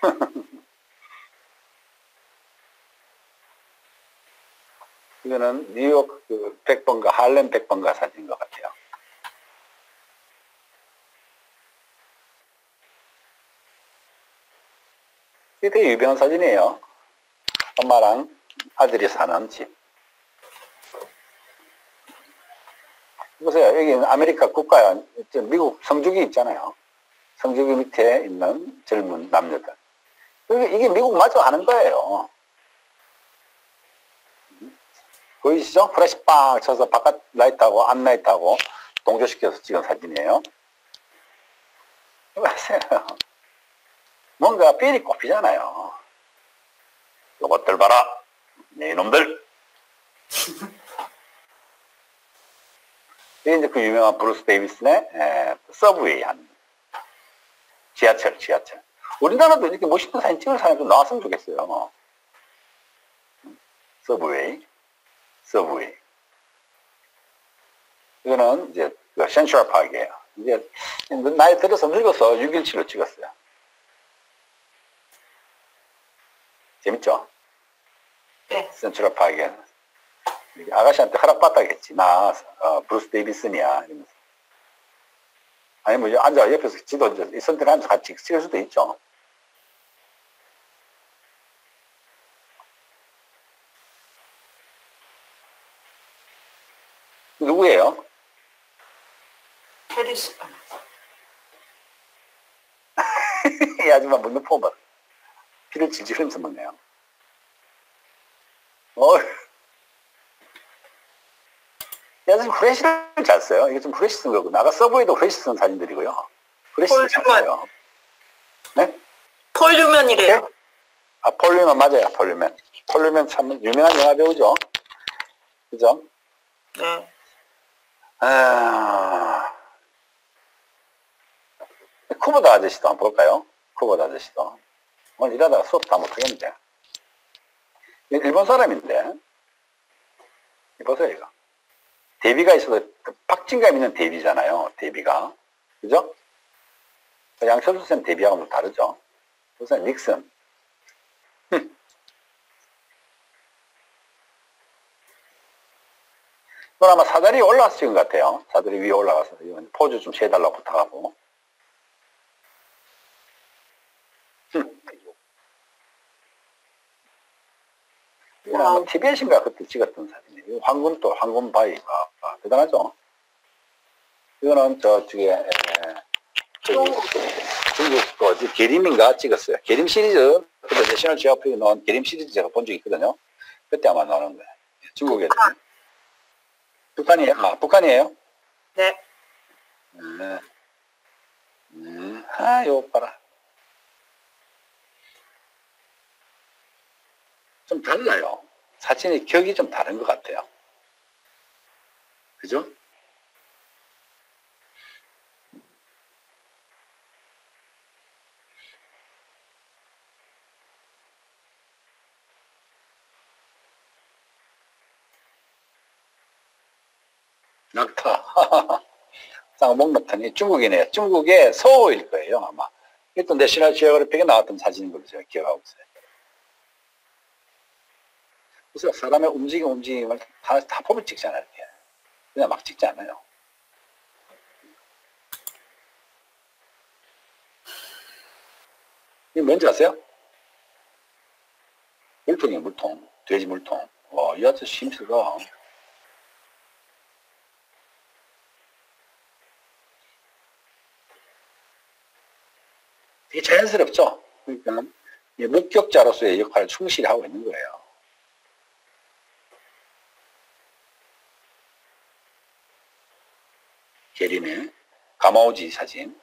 [LAUGHS] 이거는 뉴욕 그 백번가, 할렘 백번가 사진인 것 같아요. 이게 되게 유명한 사진이에요. 엄마랑 아들이 사는 집. 보세요. 여기 아메리카 국가야. 미국 성주기 있잖아요. 성주기 밑에 있는 젊은 남녀들. 이게 미국 마저 하는 거예요. 보이시죠? 프레시 빵 쳐서 바깥 라이트하고 안 라이트하고 동조시켜서 찍은 사진이에요. 이거 보세요. 뭔가 삘이 꼽히잖아요. 요것들 봐라. 네 이놈들. [LAUGHS] 이게 이제 그 유명한 브루스 데이비슨의 에, Subway 한 지하철, 지하철. 우리나라도 이렇게 멋있는 사진 찍을 사람이 좀 나왔으면 좋겠어요. Subway, Subway. 이거는 이제 그 센트럴 파크예요. 이제 나이 들어서 늙어서 617로 찍었어요. 재밌죠? 네. 센트럴 파크에 아가씨한테 허락받다겠지. 나 어, 브루스 데이비슨이야. 이러면서. 아니면 이제 앉아 옆에서 지도 이 선택을 하면서 같이 찍을 수도 있죠. 누구예요? 페리스. [LAUGHS] 이 아줌마 먹는 폼 봐. 피를 질질 흘리면서 먹네요. 어. 이 아줌마 후레쉬를 잘 써요. 이게 좀 후레쉬 쓴 거고. 나가 Subway도 후레쉬 쓴 사진들이고요. 후레쉬를 잘. 써요. 네? 폴 뉴먼이래요. 아, 폴 뉴먼 맞아요. 폴 뉴먼. 폴 뉴먼 참 유명한 영화 배우죠. 그죠? 네. 아... 쿠보다 아저씨도 한번 볼까요? 쿠보다 아저씨도. 오늘 일하다가 수업 다 못하겠는데. 이거 일본 사람인데. 보세요, 이거. 대비가 있어도 박진감 있는 대비잖아요. 대비가. 그죠? 양철수 쌤 대비하고 는 다르죠. 보세요, 닉슨. 흠. [LAUGHS] 이건 아마 사다리 찍은 것 같아요. 사다리 위에 올라가서 포즈 좀 취해달라고 부탁하고. 이건 아마 TBS인가 그때 찍었던 사진이에요. 이거 황금 바위가 아, 대단하죠. 이거는 저쪽에 에, 저기 중국 거 어디 계림인가 찍었어요. 계림 시리즈 그때 내셔널 지오그래픽에 나온 계림 시리즈 제가 본 적이 있거든요. 그때 아마 나오는 거예요. 중국에 북한이에요? 아, 북한이에요? 네. 네. 음, 아, 요 봐라. 좀 달라요. 사진의 격이 좀 다른 것 같아요. 그죠? 낙타. [LAUGHS] 쌍목 낙타니 중국이네요. 중국의 서호일 거예요, 아마. 이것도 내셔널 지오그래픽에 나왔던 사진인 걸로 제가 기억하고 있어요. 그래서 사람의 움직임, 움직임을 다, 다 보면 찍잖아요, 이렇게. 그냥 막 찍지 않아요. 이게 뭔지 아세요? 물통이에요, 물통. 돼지 물통. 와, 이 아저씨 힘쓰가. 되게 자연스럽죠? 그러니까, 이 목격자로서의 역할을 충실히 하고 있는 거예요. 게림의 가마오지 사진.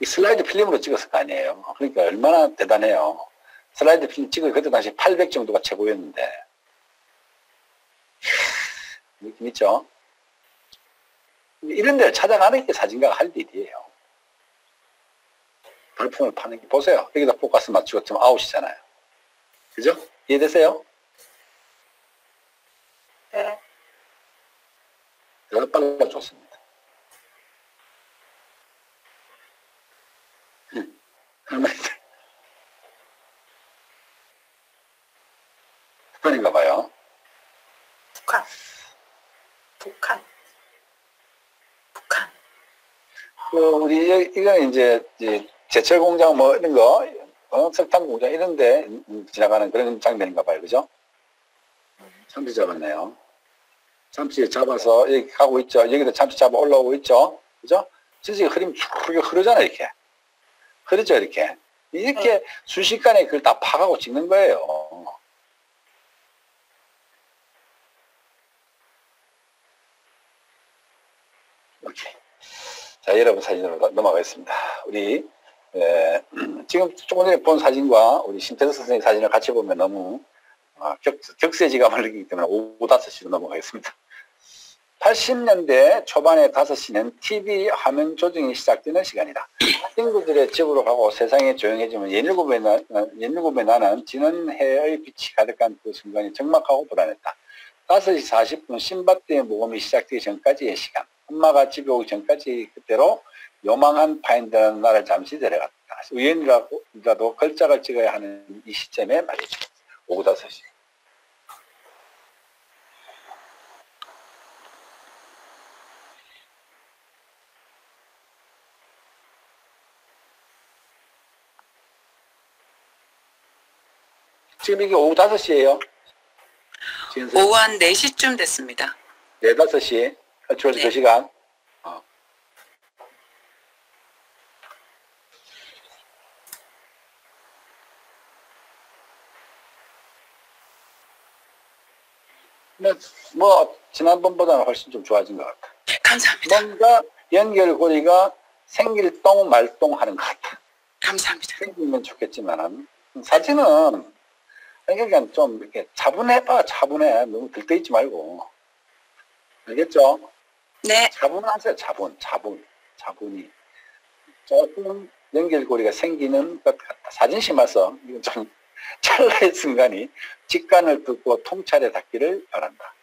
이 슬라이드 필름으로 찍었을 거 아니에요. 그러니까 얼마나 대단해요. 슬라이드 필름 찍을 그때 당시 800 정도가 최고였는데. 느낌 있죠? 이런 데를 찾아가는 게 사진가가 할 일이에요. 발품을 파는 게, 보세요. 여기다 포커스 맞추고 좀 아웃이잖아요. 그죠? 이해되세요? 네. 아주 빨라졌습니다. 북한인가 봐요. 북한. 북한. 북한. 그 우리 이거 이제 제철 공장 뭐 이런 거, 어, 석탄 공장 이런데 지나가는 그런 장면인가 봐요, 그죠? 음. 참비 잡았네요. 참치 잡아서 여기 가고 있죠. 여기도 참치 잡아 올라오고 있죠. 그죠? 진짜 흐름 쭉 흐르잖아요, 이렇게. 흐르죠, 이렇게. 이렇게 순식간에 그걸 다 파가고 찍는 거예요. 오케이. 자, 여러분 사진으로 가- 넘어가겠습니다. 우리, 에, [CLEARS THROAT] 지금 조금 전에 본 사진과 우리 심태석 선생님 사진을 같이 보면 너무 아, 격, 격세지감을 느끼기 때문에 오후 5시로 넘어가겠습니다. 80년대 초반의 5시는 TV 화면 조정이 시작되는 시간이다. 친구들의 집으로 가고 세상이 조용해지면 옛일곱에, 나, 어, 옛일곱에 나는 지는 해의 빛이 가득한 그 순간이 적막하고 불안했다. 5시 40분 신밧드의 모험이 시작되기 전까지의 시간. 엄마가 집에 오기 전까지 그때로 요망한 파인드라는 나를 잠시 데려갔다. 우연이라도 걸작을 찍어야 하는 이 시점에 말이죠. 오후 5시. 지금 이게 오후 5시예요. 지금 오후 한 4시쯤 됐습니다. 네, 5시. 주어진 네. 그 시간. 어. 뭐, 뭐, 지난번보다는 훨씬 좀 좋아진 것 같아. 감사합니다. 뭔가 연결고리가 생길 똥 말똥 하는 것 같아. 감사합니다. 생기면 좋겠지만, 사진은, 그러니까 좀 이렇게 차분해봐, 차분해. 너무 들떠 있지 말고. 알겠죠? 네, 차분하세요, 차분, 차분, 차분히. 조금 연결고리가 생기는 것 같다. 사진 심어서, 이건 좀 [LAUGHS] 찰나의 순간이 직관을 듣고 통찰에 닿기를 바란다.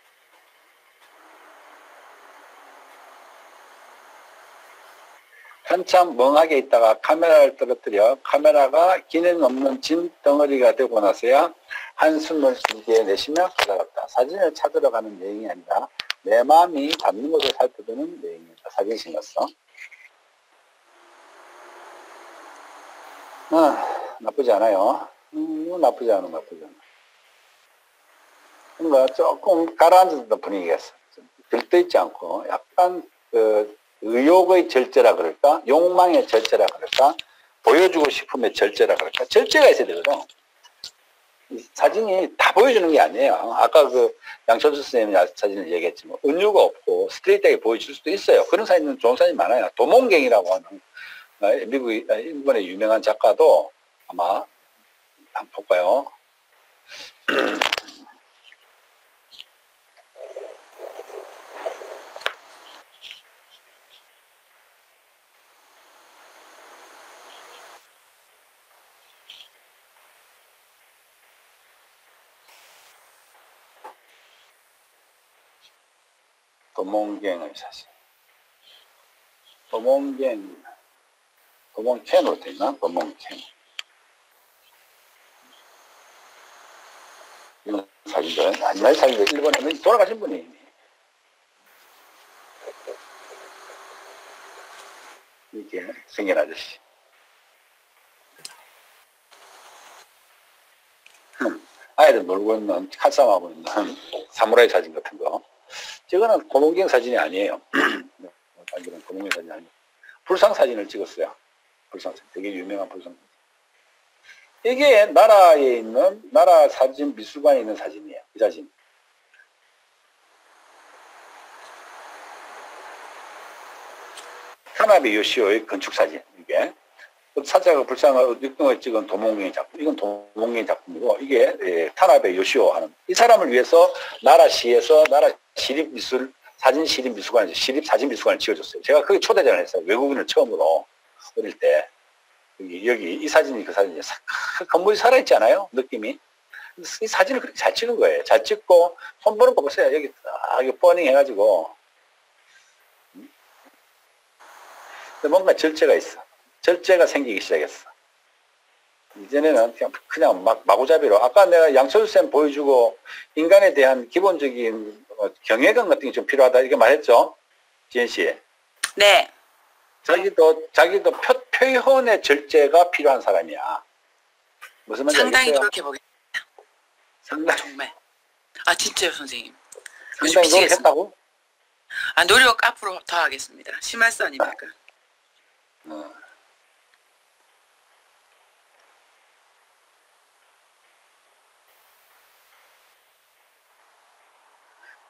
한참 멍하게 있다가 카메라를 떨어뜨려 카메라가 기능 없는 진 덩어리가 되고 나서야 한숨을 길게 내쉬며 기다렸다. 사진을 찾으러 가는 여행이 아니라 내 마음이 닿는 곳을 살펴보는 여행이다. 사진 심었어. 아, 나쁘지 않아요. 음, 나쁘지 않아, 나쁘지 않아. 뭔가 조금 있어. 좀 들떠있지 않고, 약간, 그, 의욕의 절제라 그럴까? 욕망의 절제라 그럴까? 보여주고 싶음의 절제라 그럴까? 절제가 있어야 되거든. 이 사진이 다 보여주는 게 아니에요. 아까 그 양철수 선생님이 사진을 얘기했지만, 은유가 없고 스트레이트하게 보여줄 수도 있어요. 그런 사진은 좋은 사진 많아요. 도몽갱이라고 하는, 어, 미국, 아, 일본의 유명한 작가도 아마, 한번 볼까요? [CLEARS THROAT] 도몽갱의 사진. 도몽갱, 도몽캔으로 되나? 도몽캔. 이런 사진들, 옛날 사진들, 일본에 돌아가신 분이. 이렇게 생긴 아저씨. 음, 아이들 놀고 있는, 칼싸움하고 있는 [LAUGHS] 사무라이 사진 같은 거. 저거는 고몽경 사진이 아니에요. [CLEARS THROAT] 네, 알기로는 고몽경 사진이 아니에요. 불상 사진을 찍었어요. 불상 사진. 되게 유명한 불상 사진. 이게 나라에 있는, 나라 사진 미술관에 있는 사진이에요. 이 사진. 타나베 요시오의 건축 사진, 이게. 사자가 불쌍한 육등을 찍은 도몽경의 작품. 이건 도몽경의 작품이고, 이게 예, 타나베 요시오 하는. 이 사람을 위해서 나라시에서 나라 시립미술, 사진 시립미술관, 시립 사진미술관을 지어줬어요. 제가 거기 초대전을 했어요. 외국인을 처음으로. 어릴 때. 여기, 여기, 이 사진이 그 사진이에요. 사- 그 건물이 살아있지 않아요? 느낌이. 이 사진을 그렇게 잘 찍은 거예요. 잘 찍고, 손 보는 거 보세요. 여기 딱, 이거 뻔히 해가지고. 음? 뭔가 절제가 있어. 절제가 생기기 시작했어. 이전에는 그냥, 그냥 막 마구잡이로. 아까 내가 양철수 쌤 보여주고, 인간에 대한 기본적인 어, 경외감 같은 게 좀 필요하다. 이렇게 말했죠? 지현 씨. 네, 자기도 자기도 표, 표현의 절제가 필요한 사람이야. 무슨 말인지 상당히 알겠어요? 노력해 보겠습니다. 상당히 정말. 아 진짜요 선생님. 상당히. 노력했다고? 아 노력 앞으로 더 하겠습니다. 심할수 아닙니까? 어.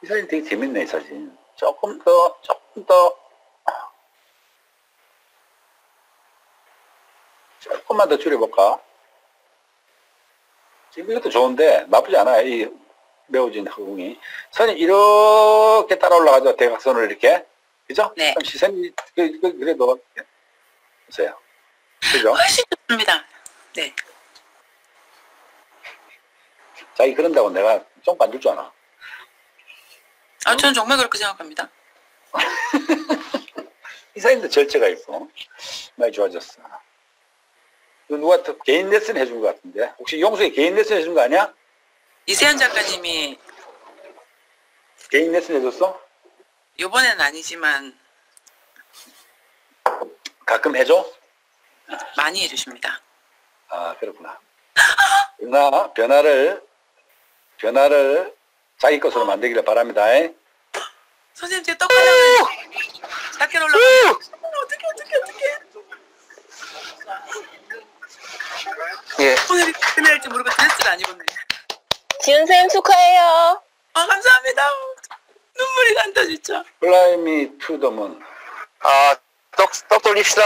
이 사진 되게 재밌네, 이 사진. 조금 더, 조금 더, 조금만 더 줄여볼까? 지금 이것도 좋은데, 나쁘지 않아요, 이 메워진 허공이. 선이 이렇게 따라 올라가죠, 대각선을 이렇게. 그죠? 네. 그럼 시선이, 그, 그, 그래도, 보세요. 그죠? 훨씬 좋습니다. 네. 자기 그런다고 내가 좀안줄줄 아나. 아 저는 정말 그렇게 생각합니다. [LAUGHS] 이 사람도 절제가 있고 많이 좋아졌어. 누가 또 개인 레슨 해준 것 같은데 혹시 용수에 개인 레슨 해준 거 아니야? 이세현 작가님이 개인 레슨 해줬어? 요번에는 아니지만 가끔 해줘? 많이 해주십니다. 아 그렇구나. 변화 변화를 변화를 자기 것으로 만들기를 바랍니다. 선생님 제 떡하냐고 작게 올라가요. 어떻게 어떻게 어떻게 예. 오늘 그날 할지 모르고 드레스를 안 입었네. 지은 쌤 축하해요. 아 감사합니다. 눈물이 난다 진짜. Fly me to the moon. 아, 떡, 떡 돌립시다.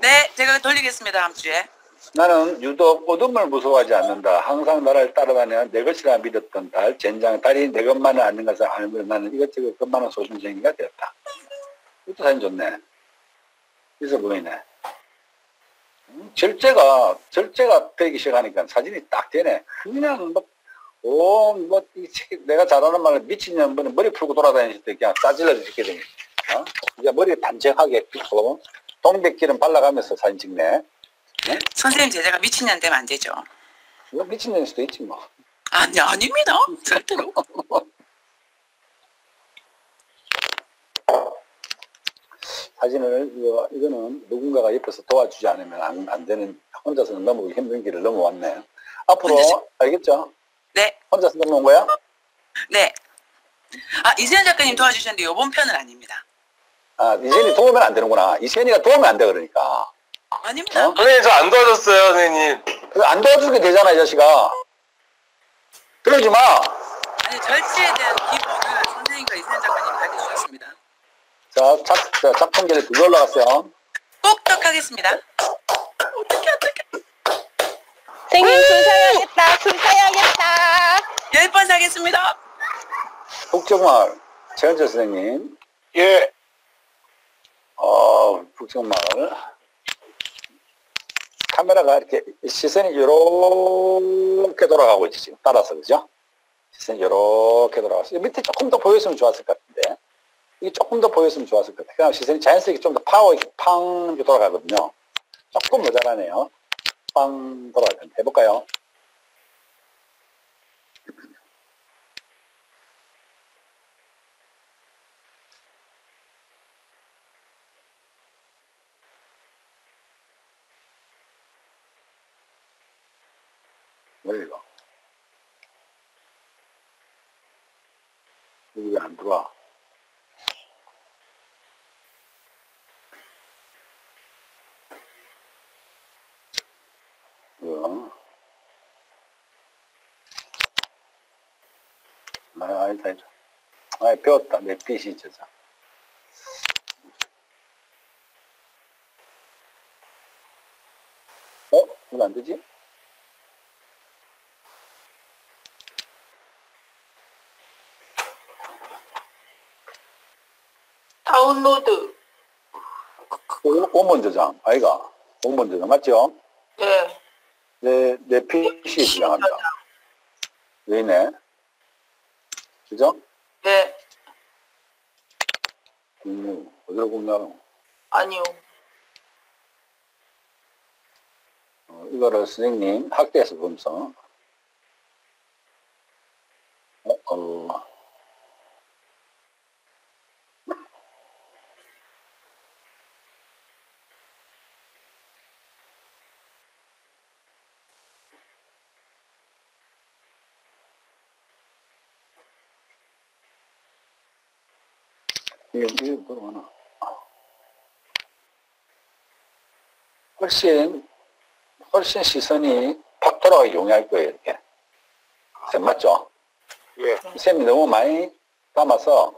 네 제가 돌리겠습니다 다음 주에. 나는 유독 어둠을 무서워하지 않는다. 항상 나를 따라다녀 내 것이라 믿었던 달, 젠장, 달이 내 것만은 아닌 것을 알면 나는 이것저것 것만은 소심쟁이가 되었다. 이것도 사진 좋네. 있어 보이네. 음, 절제가, 절제가 되기 시작하니까 사진이 딱 되네. 그냥 뭐, 오, 뭐, 이 책- 내가 잘하는 말을 미친년 분은 머리 풀고 돌아다니실 때 그냥 짜질러 죽게 되니. 어? 이제 머리 단정하게 빗고, 동백기름 발라가면서 사진 찍네. 선생님 제자가 미친년 되면 안 되죠. 이거 미친년일 수도 있지 뭐. 아니 아닙니다. 절대로. 사진을 이거 이거는 누군가가 옆에서 도와주지 않으면 안, 안 되는 혼자서는 넘어오기 힘든 길을 넘어왔네. 앞으로 혼자서- 알겠죠? 네 혼자서 넘어온 거야? 네. 아 이세현 작가님 도와주셨는데 요번 편은 아닙니다. 아 이세연이 도우면 안 되는구나. 이세연이가 도우면 안 돼 그러니까. 아닙니다. 어? 선생님, 저 안 도와줬어요, 선생님. 그거 안 도와주게 되잖아 이 자식아. 그러지 마. 아니 절치에 대한 기본을 선생님과 이세현 작가님이 가르쳐주셨습니다. 자, 작, 자 작품계를 두개 올라갔어요. 꼭떡 하겠습니다. 어떻게 어떻게 선생님 줄 서야겠다. 줄 서야겠다. 열번 사겠습니다. 북정마을 최현철 선생님. 예. 어, 북정마을. 카메라가 이렇게 시선이 이렇게 돌아가고 있지 지금 따라서 그죠? 시선이 이렇게 돌아가서 밑에 조금 더 보였으면 좋았을 것 같은데 이게 조금 더 보였으면 좋았을 것 같아요. 그냥 시선이 자연스럽게 좀 더 파워 있게 팡 이렇게 돌아가거든요. 조금 모자라네요. 빵 돌아가요. 해볼까요? 왜 이거? 들어와. 이거. 아, 아니다, 아니다. 아, 배웠다. 내 빛이 있어서. 어? 이거 안 되지? 다운로드. 오번 저장, 아이가. 오번 저장, 맞죠? 네. 내, 내 PC에 저장합니다. 왜 있네? 그죠? 네. 공유, 어디로 공유하노? 아니요. 어, 이거를 선생님 학대에서 보면서, 어, 어, 이게 뭐나 훨씬, 훨씬 시선이 팍 돌아가게 용이할 거예요, 이렇게. 쌤 맞죠? 예. 쌤이 너무 많이 담아서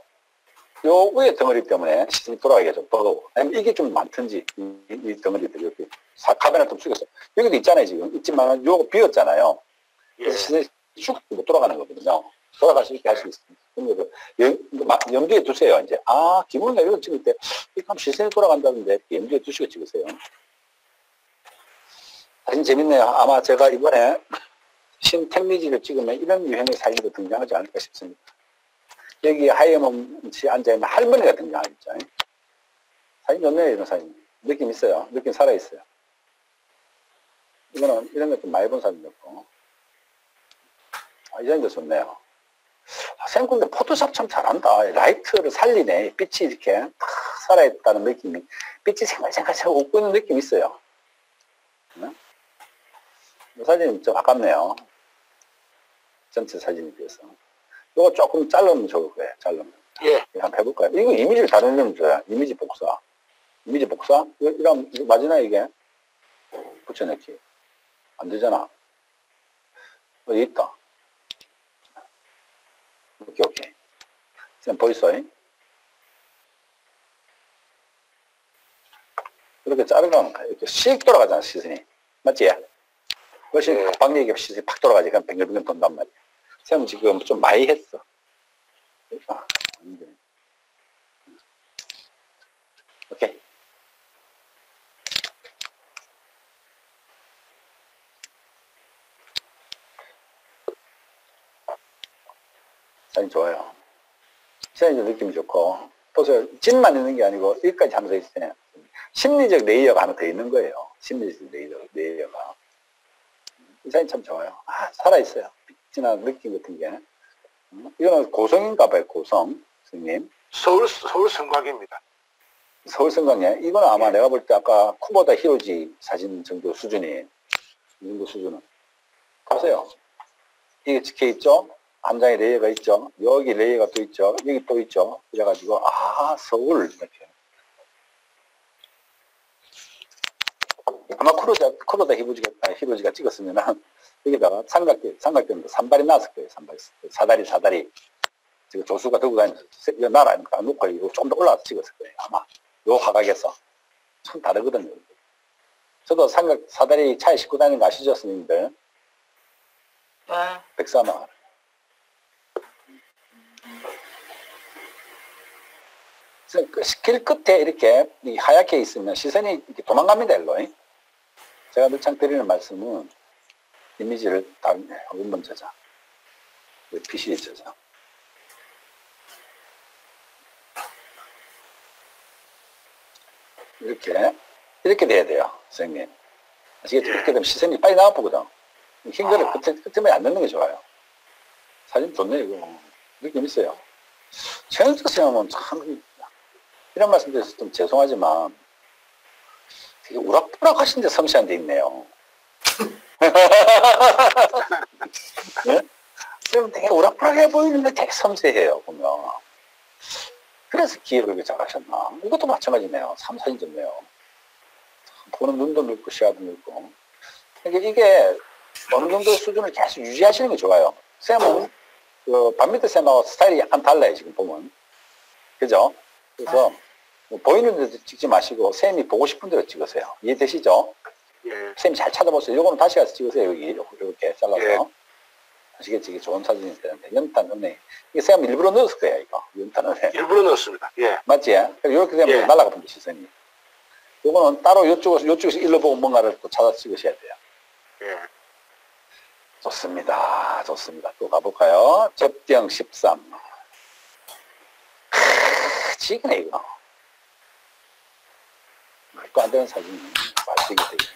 요 위에 덩어리 때문에 시선이 돌아가기가 좀 버거워. 아니면 이게 좀 많든지, 이, 이- 이 덩어리들 이렇게 사- 카메라 좀 숙였어. 여기도 있잖아요, 지금. 있지만 요거 비었잖아요. 예. 그래서 시선이 쭉 못 돌아가는 거거든요. 돌아갈 수 있게 할 수 있습니다. 그 연, 마- 염두에 두세요, 이제. 아, 기본적으로 이거 찍을 때, 하면 시선이 돌아간다는데, 염두에 두시고 찍으세요. 사진 재밌네요. 아마 제가 이번에 신택미지를 찍으면 이런 유형의 사진도 등장하지 않을까 싶습니다. 여기 하이엄씨 앉아있는 할머니가 등장하겠죠. 사진 좋네요, 이런 사진. 느낌 있어요. 느낌 살아있어요. 이거는 이런 것도 많이 본 사진이었고. 아, 이 사진도 좋네요. 아, 쌤 근데 포토샵 참 잘한다. 라이트를 살리네. 빛이 이렇게 탁 살아있다는 느낌이. 빛이 생각생각 웃고 있는 느낌이 있어요. 네? 이 사진이 좀 아깝네요. 전체 사진에 비해서. 이거 조금 자르면 좋을 거예요. 자르면. 예. 한번 해볼까요? 이거 이미지를 다른 이름 줘요. 이미지 복사. 이미지 복사? 이거, 이런, 이거 맞으나, 이게? 붙여넣기. 안 되잖아. 어디 있다. 오케이, 오케이. 지금 보이소? 이렇게 자르면 이렇게 씩 돌아가잖아, 시선이. 맞지? 훨씬 네. 방력이 시선이 팍 돌아가지. 그냥 뱅글뱅글 돈단 말이야. 쌤 지금 좀 많이 했어. 아, 안 돼. 오케이. 사진 좋아요. 사진 느낌이 좋고, 보세요. 짓만 있는 게 아니고, 여기까지 하면서 있어요. 심리적 layer가 하나 더 있는 거예요. 심리적 layer, layer가. 이 사진 참 좋아요. 아, 살아있어요. 빛이나 느낌 같은 게. 음, 이거는 고성인가 봐요, 고성. 선생님. 서울, 서울 성곽입니다. 서울 성곽에 이거는 아마 내가 볼 때 아까 쿠보다 히로지 사진 정도 수준이 이 정도 수준은 보세요 이게 찍혀 있죠 한 장에 layer가 있죠. 여기 layer가 또 있죠. 여기 또 있죠. 그래가지고 아 서울. 이렇게. 아마 쿠로다 쿠로다 히로지가 아, 히로지가 찍었으면은 여기다가 삼각대 삼각대인데 산발이 나왔을 거예요. 산발 사다리 사다리. 지금 조수가 들고 다니면서 이거 나라 아닙니까 놓고 이거 좀더 올라와서 찍었을 거예요. 아마 요 화각에서. 참 다르거든요. 저도 삼각 사다리 차에 싣고 다니는 거 아시죠, 스님들? 네. 백사마 길 끝에 이렇게 이 하얗게 있으면 시선이 이렇게 도망갑니다, 일로. 제가 늘창 드리는 말씀은 이미지를 다 원본 저자, PC 저자. 이렇게 이렇게 돼야 돼요, 선생님. 아시겠죠? 이렇게 되면 시선이 빨리 나와보거든. 흰 거를 끝에, 끝에 안 넣는 게 좋아요. 사진 좋네, 이거. 느낌 있어요. 최현석 선생님은 참, 이런 말씀 드려서 좀 죄송하지만, 되게 우락부락 하신데 섬세한 데 있네요. [LAUGHS] 예? 좀 되게 우락부락해 보이는데 되게 섬세해요, 보면. 그래서 기획을 잘하셨나. 이것도 마찬가지네요. 삼사진 좋네요. 보는 눈도 넓고 시야도 넓고. 이게, 이게 어느 정도 수준을 계속 유지하시는 게 좋아요. 쌤은 그 반미터 쌤하고 스타일이 약간 달라요, 지금 보면. 그죠? 그래서 뭐 보이는 데도 찍지 마시고 쌤이 보고 싶은 대로 찍으세요. 이해되시죠? 예. 쌤이 잘 찾아보세요. 요거는 다시 가서 찍으세요, 여기. 이렇게 잘라서. 예. 아시겠지? 이게 좋은 사진이 되는데. 연탄 은행. 이게 쌤 일부러 넣었을 거야, 이거. 연탄 은행. 일부러 넣었습니다. 예. 맞지? 이렇게 되면 예. 날아가 본다, 시선이. 요거는 따로 요쪽에서, 요쪽에서 일로 보고 뭔가를 또 찾아 찍으셔야 돼요. 예. 좋습니다. 좋습니다. 또 가볼까요? 접경 13. 크, 지기네, 이거. 말도 안 되는 사진이 말지기 되게.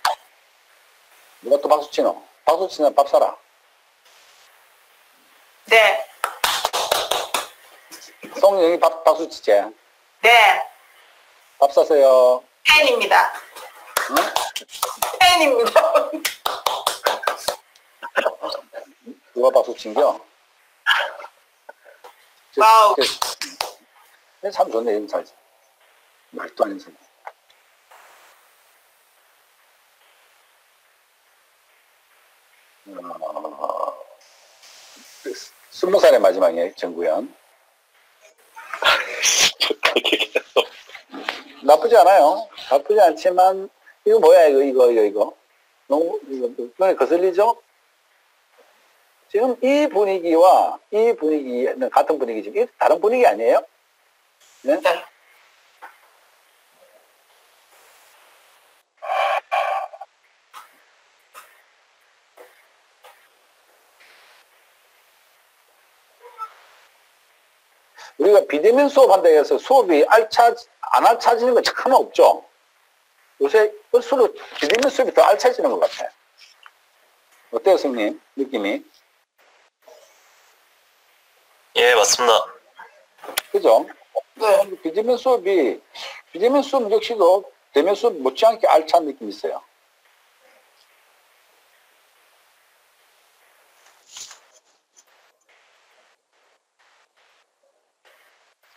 누가 또 박수 치노? 박수 치면 밥 사라. 네. 송영이 밥, 박수 치지? 네. 밥 사세요. 팬입니다. 응? 팬입니다. 누가 박수 친겨? 저- wow. 저- 참 좋네, 이런 사진. 말도 안 되는. 어, 그 스무 살의 마지막에 정구현. [LAUGHS] 나쁘지 않아요. 나쁘지 않지만, 이거 뭐야, 이거, 이거, 이거, 이거. 너무, 이거, 눈에 거슬리죠? 지금 이 분위기와 이 분위기는 같은 분위기지만, 이 다른 분위기 아니에요? 네? 네. 우리가 비대면 수업한다 해서 수업이 알차, 안 알차지는 건 참 없죠? 요새 수로 비대면 수업이 더 알차지는 것 같아요. 어때요, 선생님? 느낌이? 예, 맞습니다. 그죠? 네. 비대면 수업이, 비대면 수업 역시도 대면 수업 못지않게 알찬 느낌이 있어요.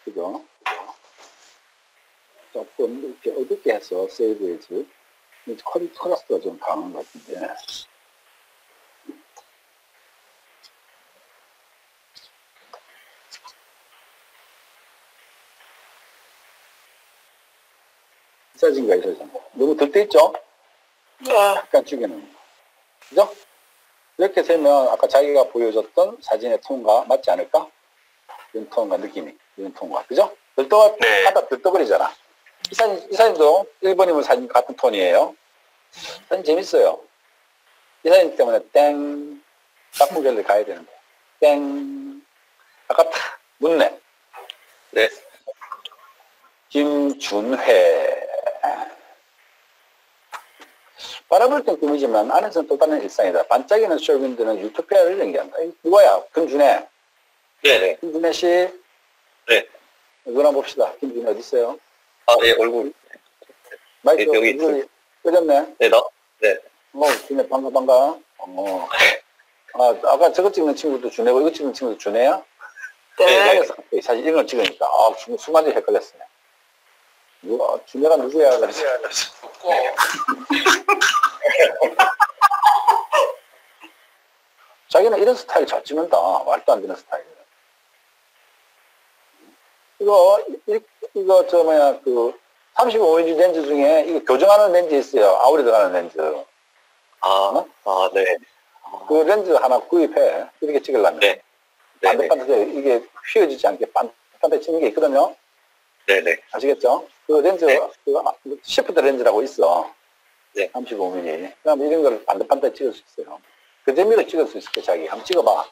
그죠? 조금 이렇게 어둡게 해서 세이브해지. 컬, 컬러스가 좀 강한 것 같은데. 이 사진과 이 사진. 너무 들떠 있죠? 네. 약간 죽이는 거. 그죠? 이렇게 세면 아까 자기가 보여줬던 사진의 톤과 맞지 않을까? 이런 톤과 느낌이, 이런 톤과. 그죠? 들떠, 네. 하다 들떠거리잖아. 이 사진, 이 사진도 1번이면 사진 같은 톤이에요. 사진 재밌어요. 이 사진 때문에 땡, 짝꿍결를 가야 되는데. 땡. 아깝다. 묻네. 네. 김준회. 바라볼 땐 꿈이지만 안에서는 또 다른 일상이다. 반짝이는 쇼윈드는 유토피아를 연기한다. 이 누구야? 김준회. 네네. 김준혜 씨. 네. 누구 한번 봅시다. 김준혜 어디 있어요? 아, 예, 얼굴. 마이크 네, 여기 이거 끄졌네. 네, 나, 네. 어, 준혜 반가 반가. 어. 아, 아까 저거 찍는 친구도 준혜고 이거 찍는 친구도 준혜야? 네. 헷갈렸어. 갑자기 사실 이런 걸 찍으니까 아, 순- 순간적으로 헷갈렸어요. 누가 준혜가 누구야? 그래서 [LAUGHS] 자기는 이런 스타일 잘 찍는다. 말도 안 되는 스타일. 이거, 이, 이거, 저, 뭐야, 그, 35인치 렌즈 중에, 이거 교정하는 렌즈 있어요. あおり 들어가는 렌즈. 아, 아, 네. 그 렌즈 하나 구입해. 이렇게 찍으려면. 네. 네네. 반대반대, 이게 휘어지지 않게 반대반대 찍는 게 있거든요. 네네. 아시겠죠? 그 렌즈, 네. 그 시프트 렌즈라고 있어. 네. 35mm. 그럼 이런 걸 반대반대 찍을 수 있어요. 그 재미로 찍을 수 있을 게 자기. 한번 찍어봐.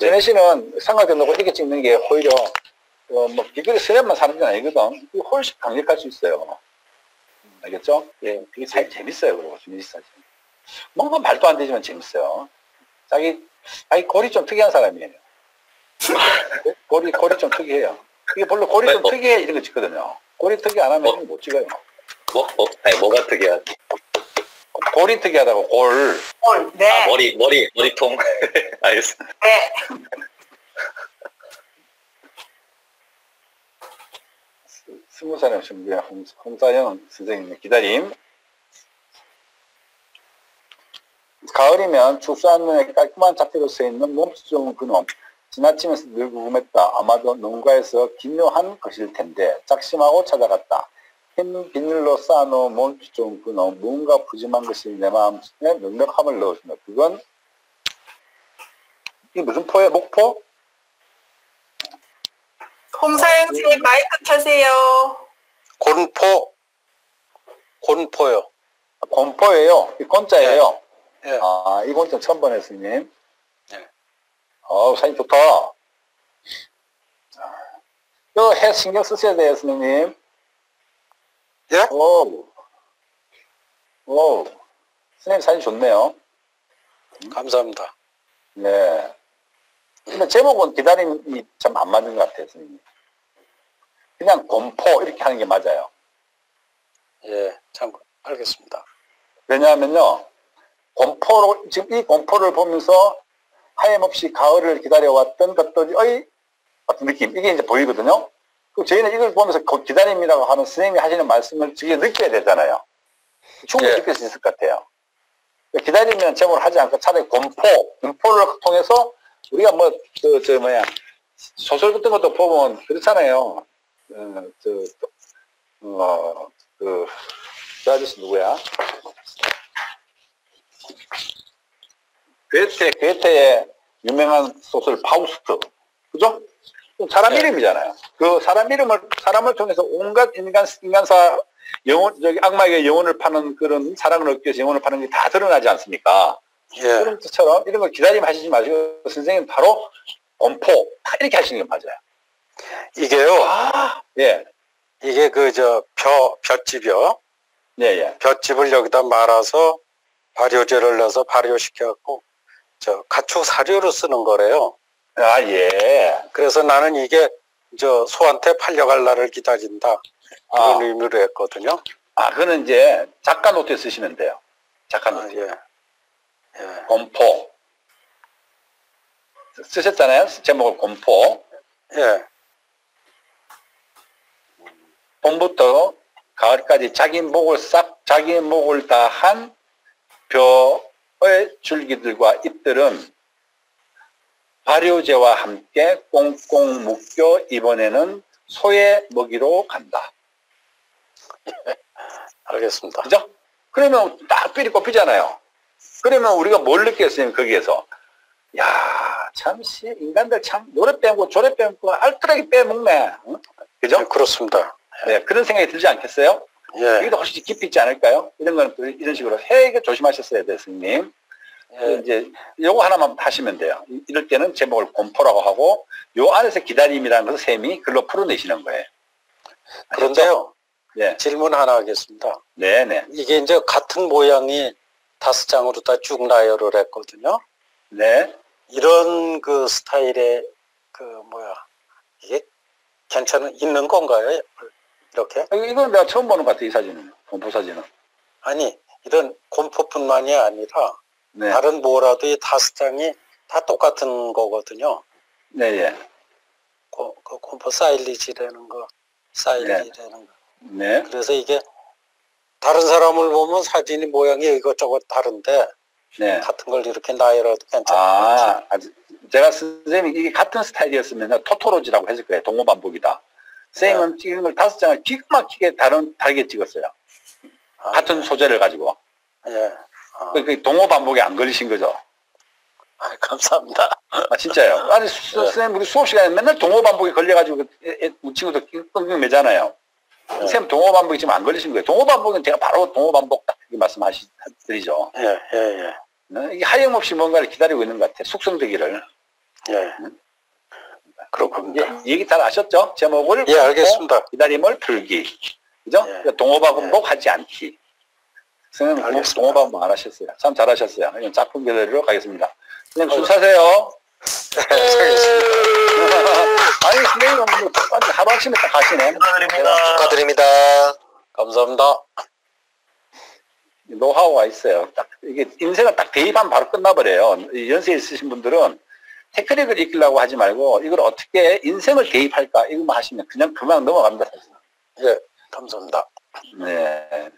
네. 전혜 씨는 삼각대 놓고 이렇게 찍는 게 오히려, 어, 뭐, 비결이 스냅만 사는 게 아니거든. 이거 훨씬 강력할 수 있어요. 알겠죠? 예. 되게 잘 재밌어요. 그리고 준희 씨 사진. 뭔가 말도 안 되지만 재밌어요. 자기, 자기 골이 좀 특이한 사람이에요. [LAUGHS] 골이, 골이 좀 특이해요. 이게 별로 골이 좀 네, 어. 특이해 이런 거 찍거든요. 골이 특이 안 하면 어. 못 찍어요. 뭐, 뭐, 아니, 뭐가 특이하지? 골이 특이하다고 골. 올. 네. 아, 머리, 머리, 머리통. [LAUGHS] 알겠습니다. 네. 스무 살의 준비한 홍- 홍사영 선생님의 기다림. 가을이면 축소한 눈에 깔끔한 자태로 쓰여있는 몸수 좋은 그놈. 지나치면서 늘 궁금했다. 아마도 농가에서 기묘한 것일 텐데 작심하고 찾아갔다. 흰 비닐로 쌓아놓은 몸수 좋은 그놈. 무언가 푸짐한 것이 내 마음에 넉넉함을 넣어준다. 그건 이게 무슨 포예요? 목포? 홍사영 씨 마이크 켜세요. 곤포, 곤포요. 곤포예요. 이 곤자예요. 예. 아, 이 곤자 처음 보네, 스님. 네. 어우, 사진 좋다. 이거 해 신경 쓰셔야 돼요, 스님. 예? 오. 오. 스님 사진 좋네요. 감사합니다. 네. 근데 제목은 기다림이 참 안 맞는 것 같아요, 스님. 그냥 곤포 이렇게 하는 게 맞아요. 예, 참, 알겠습니다. 왜냐하면요, 공포로, 지금 이 공포를 보면서 하염없이 가을을 기다려왔던 것들의 어떤 느낌, 이게 이제 보이거든요. 그 저희는 이걸 보면서 그 기다림이라고 하는 선생님이 하시는 말씀을 저게 느껴야 되잖아요. 충분히 예. 느낄 수 있을 것 같아요. 기다리면 제목을 하지 않고 차라리 공포, 공포를 통해서 우리가 뭐, 그, 저, 뭐야, 소설 같은 것도 보면 그렇잖아요. 어, 저, 어, 그, 저 아저씨 누구야? 괴테, 괴테의 유명한 소설 파우스트. 그죠? 사람 네. 이름이잖아요. 그 사람 이름을, 사람을 통해서 온갖 인간, 인간사, 영혼, 저기 악마에게 영혼을 파는 그런 사랑을 얻기 위해서 영혼을 파는 게 다 드러나지 않습니까? 예. 그런 것처럼 이런 거 기다림 하시지 마시고 선생님 바로 딱 이렇게 하시는 게 맞아요. 이게요. 아, 예, 이게 그 저 벼, 볏집이요. 예, 예. 볏짚을 여기다 말아서 발효제를 넣어서 발효시켜갖고 저 가축 사료로 쓰는 거래요. 아, 예. 그래서 나는 이게 저 소한테 팔려갈 날을 기다린다 아, 그런 의미로 했거든요. 아, 그거는 이제 작가 노트에 쓰시면 돼요. 작가 아, 노트. 예. 예. 공포. 쓰셨잖아요. 제목을 공포. 예. 봄부터 가을까지 자기 목을 싹, 자기 목을 다 한 벼 의 줄기들과 잎들은 발효제와 함께 꽁꽁 묶여 이번에는 소의 먹이로 간다. [LAUGHS] 알겠습니다. 그죠? 그러면 딱 삘이 꼽히잖아요. 그러면 우리가 뭘 느꼈어요, 거기에서? 야, 참, 씨, 인간들 참, 노래 빼고 조래 빼고 알뜰하게 빼먹네. 응? 그죠? 예, 그렇습니다. 네, 그런 생각이 들지 않겠어요? 예. 여기도 훨씬 깊이 있지 않을까요? 이런 거는 또 이런 식으로 해가 조심하셨어야 돼요, 스님. 예. 이제 요거 하나만 하시면 돼요. 이- 이럴 때는 제목을 공포라고 하고 요 안에서 기다림이라는 것을 셈이 글로 풀어내시는 거예요. 그런데요. 네, 질문 하나 하겠습니다. 네, 네, 이게 이제 같은 모양이 다섯 장으로 다 쭉 나열을 했거든요. 네. 이런 그 스타일의 그 뭐야 이게 괜찮은 있는 건가요? 이렇게? 아, 이건 내가 처음 보는 것 같아, 이 사진은. 공포 사진은. 아니 이런 공포뿐만이 아니라 네, 다른 뭐라도 이 다섯 장이 다 똑같은 거거든요. 네, 예. 고- 그 공포 사일리지라는 거, 사일리지라는 거. 네, 그래서 이게 다른 사람을 보면 사진이 모양이 이것저것 다른데 네. 같은 걸 이렇게 나열해도 괜찮은 것 아, 제가 선생님이 이게 같은 스타일이었으면 토토로지라고 했을 거예요. 동호반복이다. 선생님은 찍은 걸 다섯 장을 기가 막히게 다른, 다르게 찍었어요. 아, 같은 소재를 가지고. 예. 아, 그, 그 동호 반복에 안 걸리신 거죠. 감사합니다. 아, 진짜요. [LAUGHS] 아니, 수, 네. 선생님, 우리 수업 시간에 맨날 동호 반복에 걸려가지고, 그 우리 친구들 끙끙 매잖아요. 네. 선생님, 동호 반복이 지금 안 걸리신 거예요. 동호 반복은 제가 바로 동호 반복 딱 이렇게 말씀하시 드리죠. 예, 예, 예. 네? 이게 하염없이 뭔가를 기다리고 있는 것 같아요. 숙성되기를. 예. 그렇군요. 예, 얘기 잘 아셨죠? 제목을. 예, 알겠습니다. 기다림을 풀기. 그죠? 예. 그러니까 동호반복 하지 않기. 선생님, 알겠습니다. 동호반복 안 하셨어요. 참 잘하셨어요. 이건 작품 기다리러 가겠습니다. 선생님, 술 어. 사세요. 네. [LAUGHS] 아니, 선생님은 뭐, 하루 아침에 딱 가시네. 축하드립니다. 축하드립니다. 감사합니다. 노하우가 있어요. 딱, 이게 인생을 딱 대입하면 바로 끝나버려요. 이 연세 있으신 분들은 테크닉을 익히려고 하지 말고 이걸 어떻게 인생을 대입할까 이것만 하시면 그냥 그만 넘어갑니다. 사실. 예, 감사합니다. 네.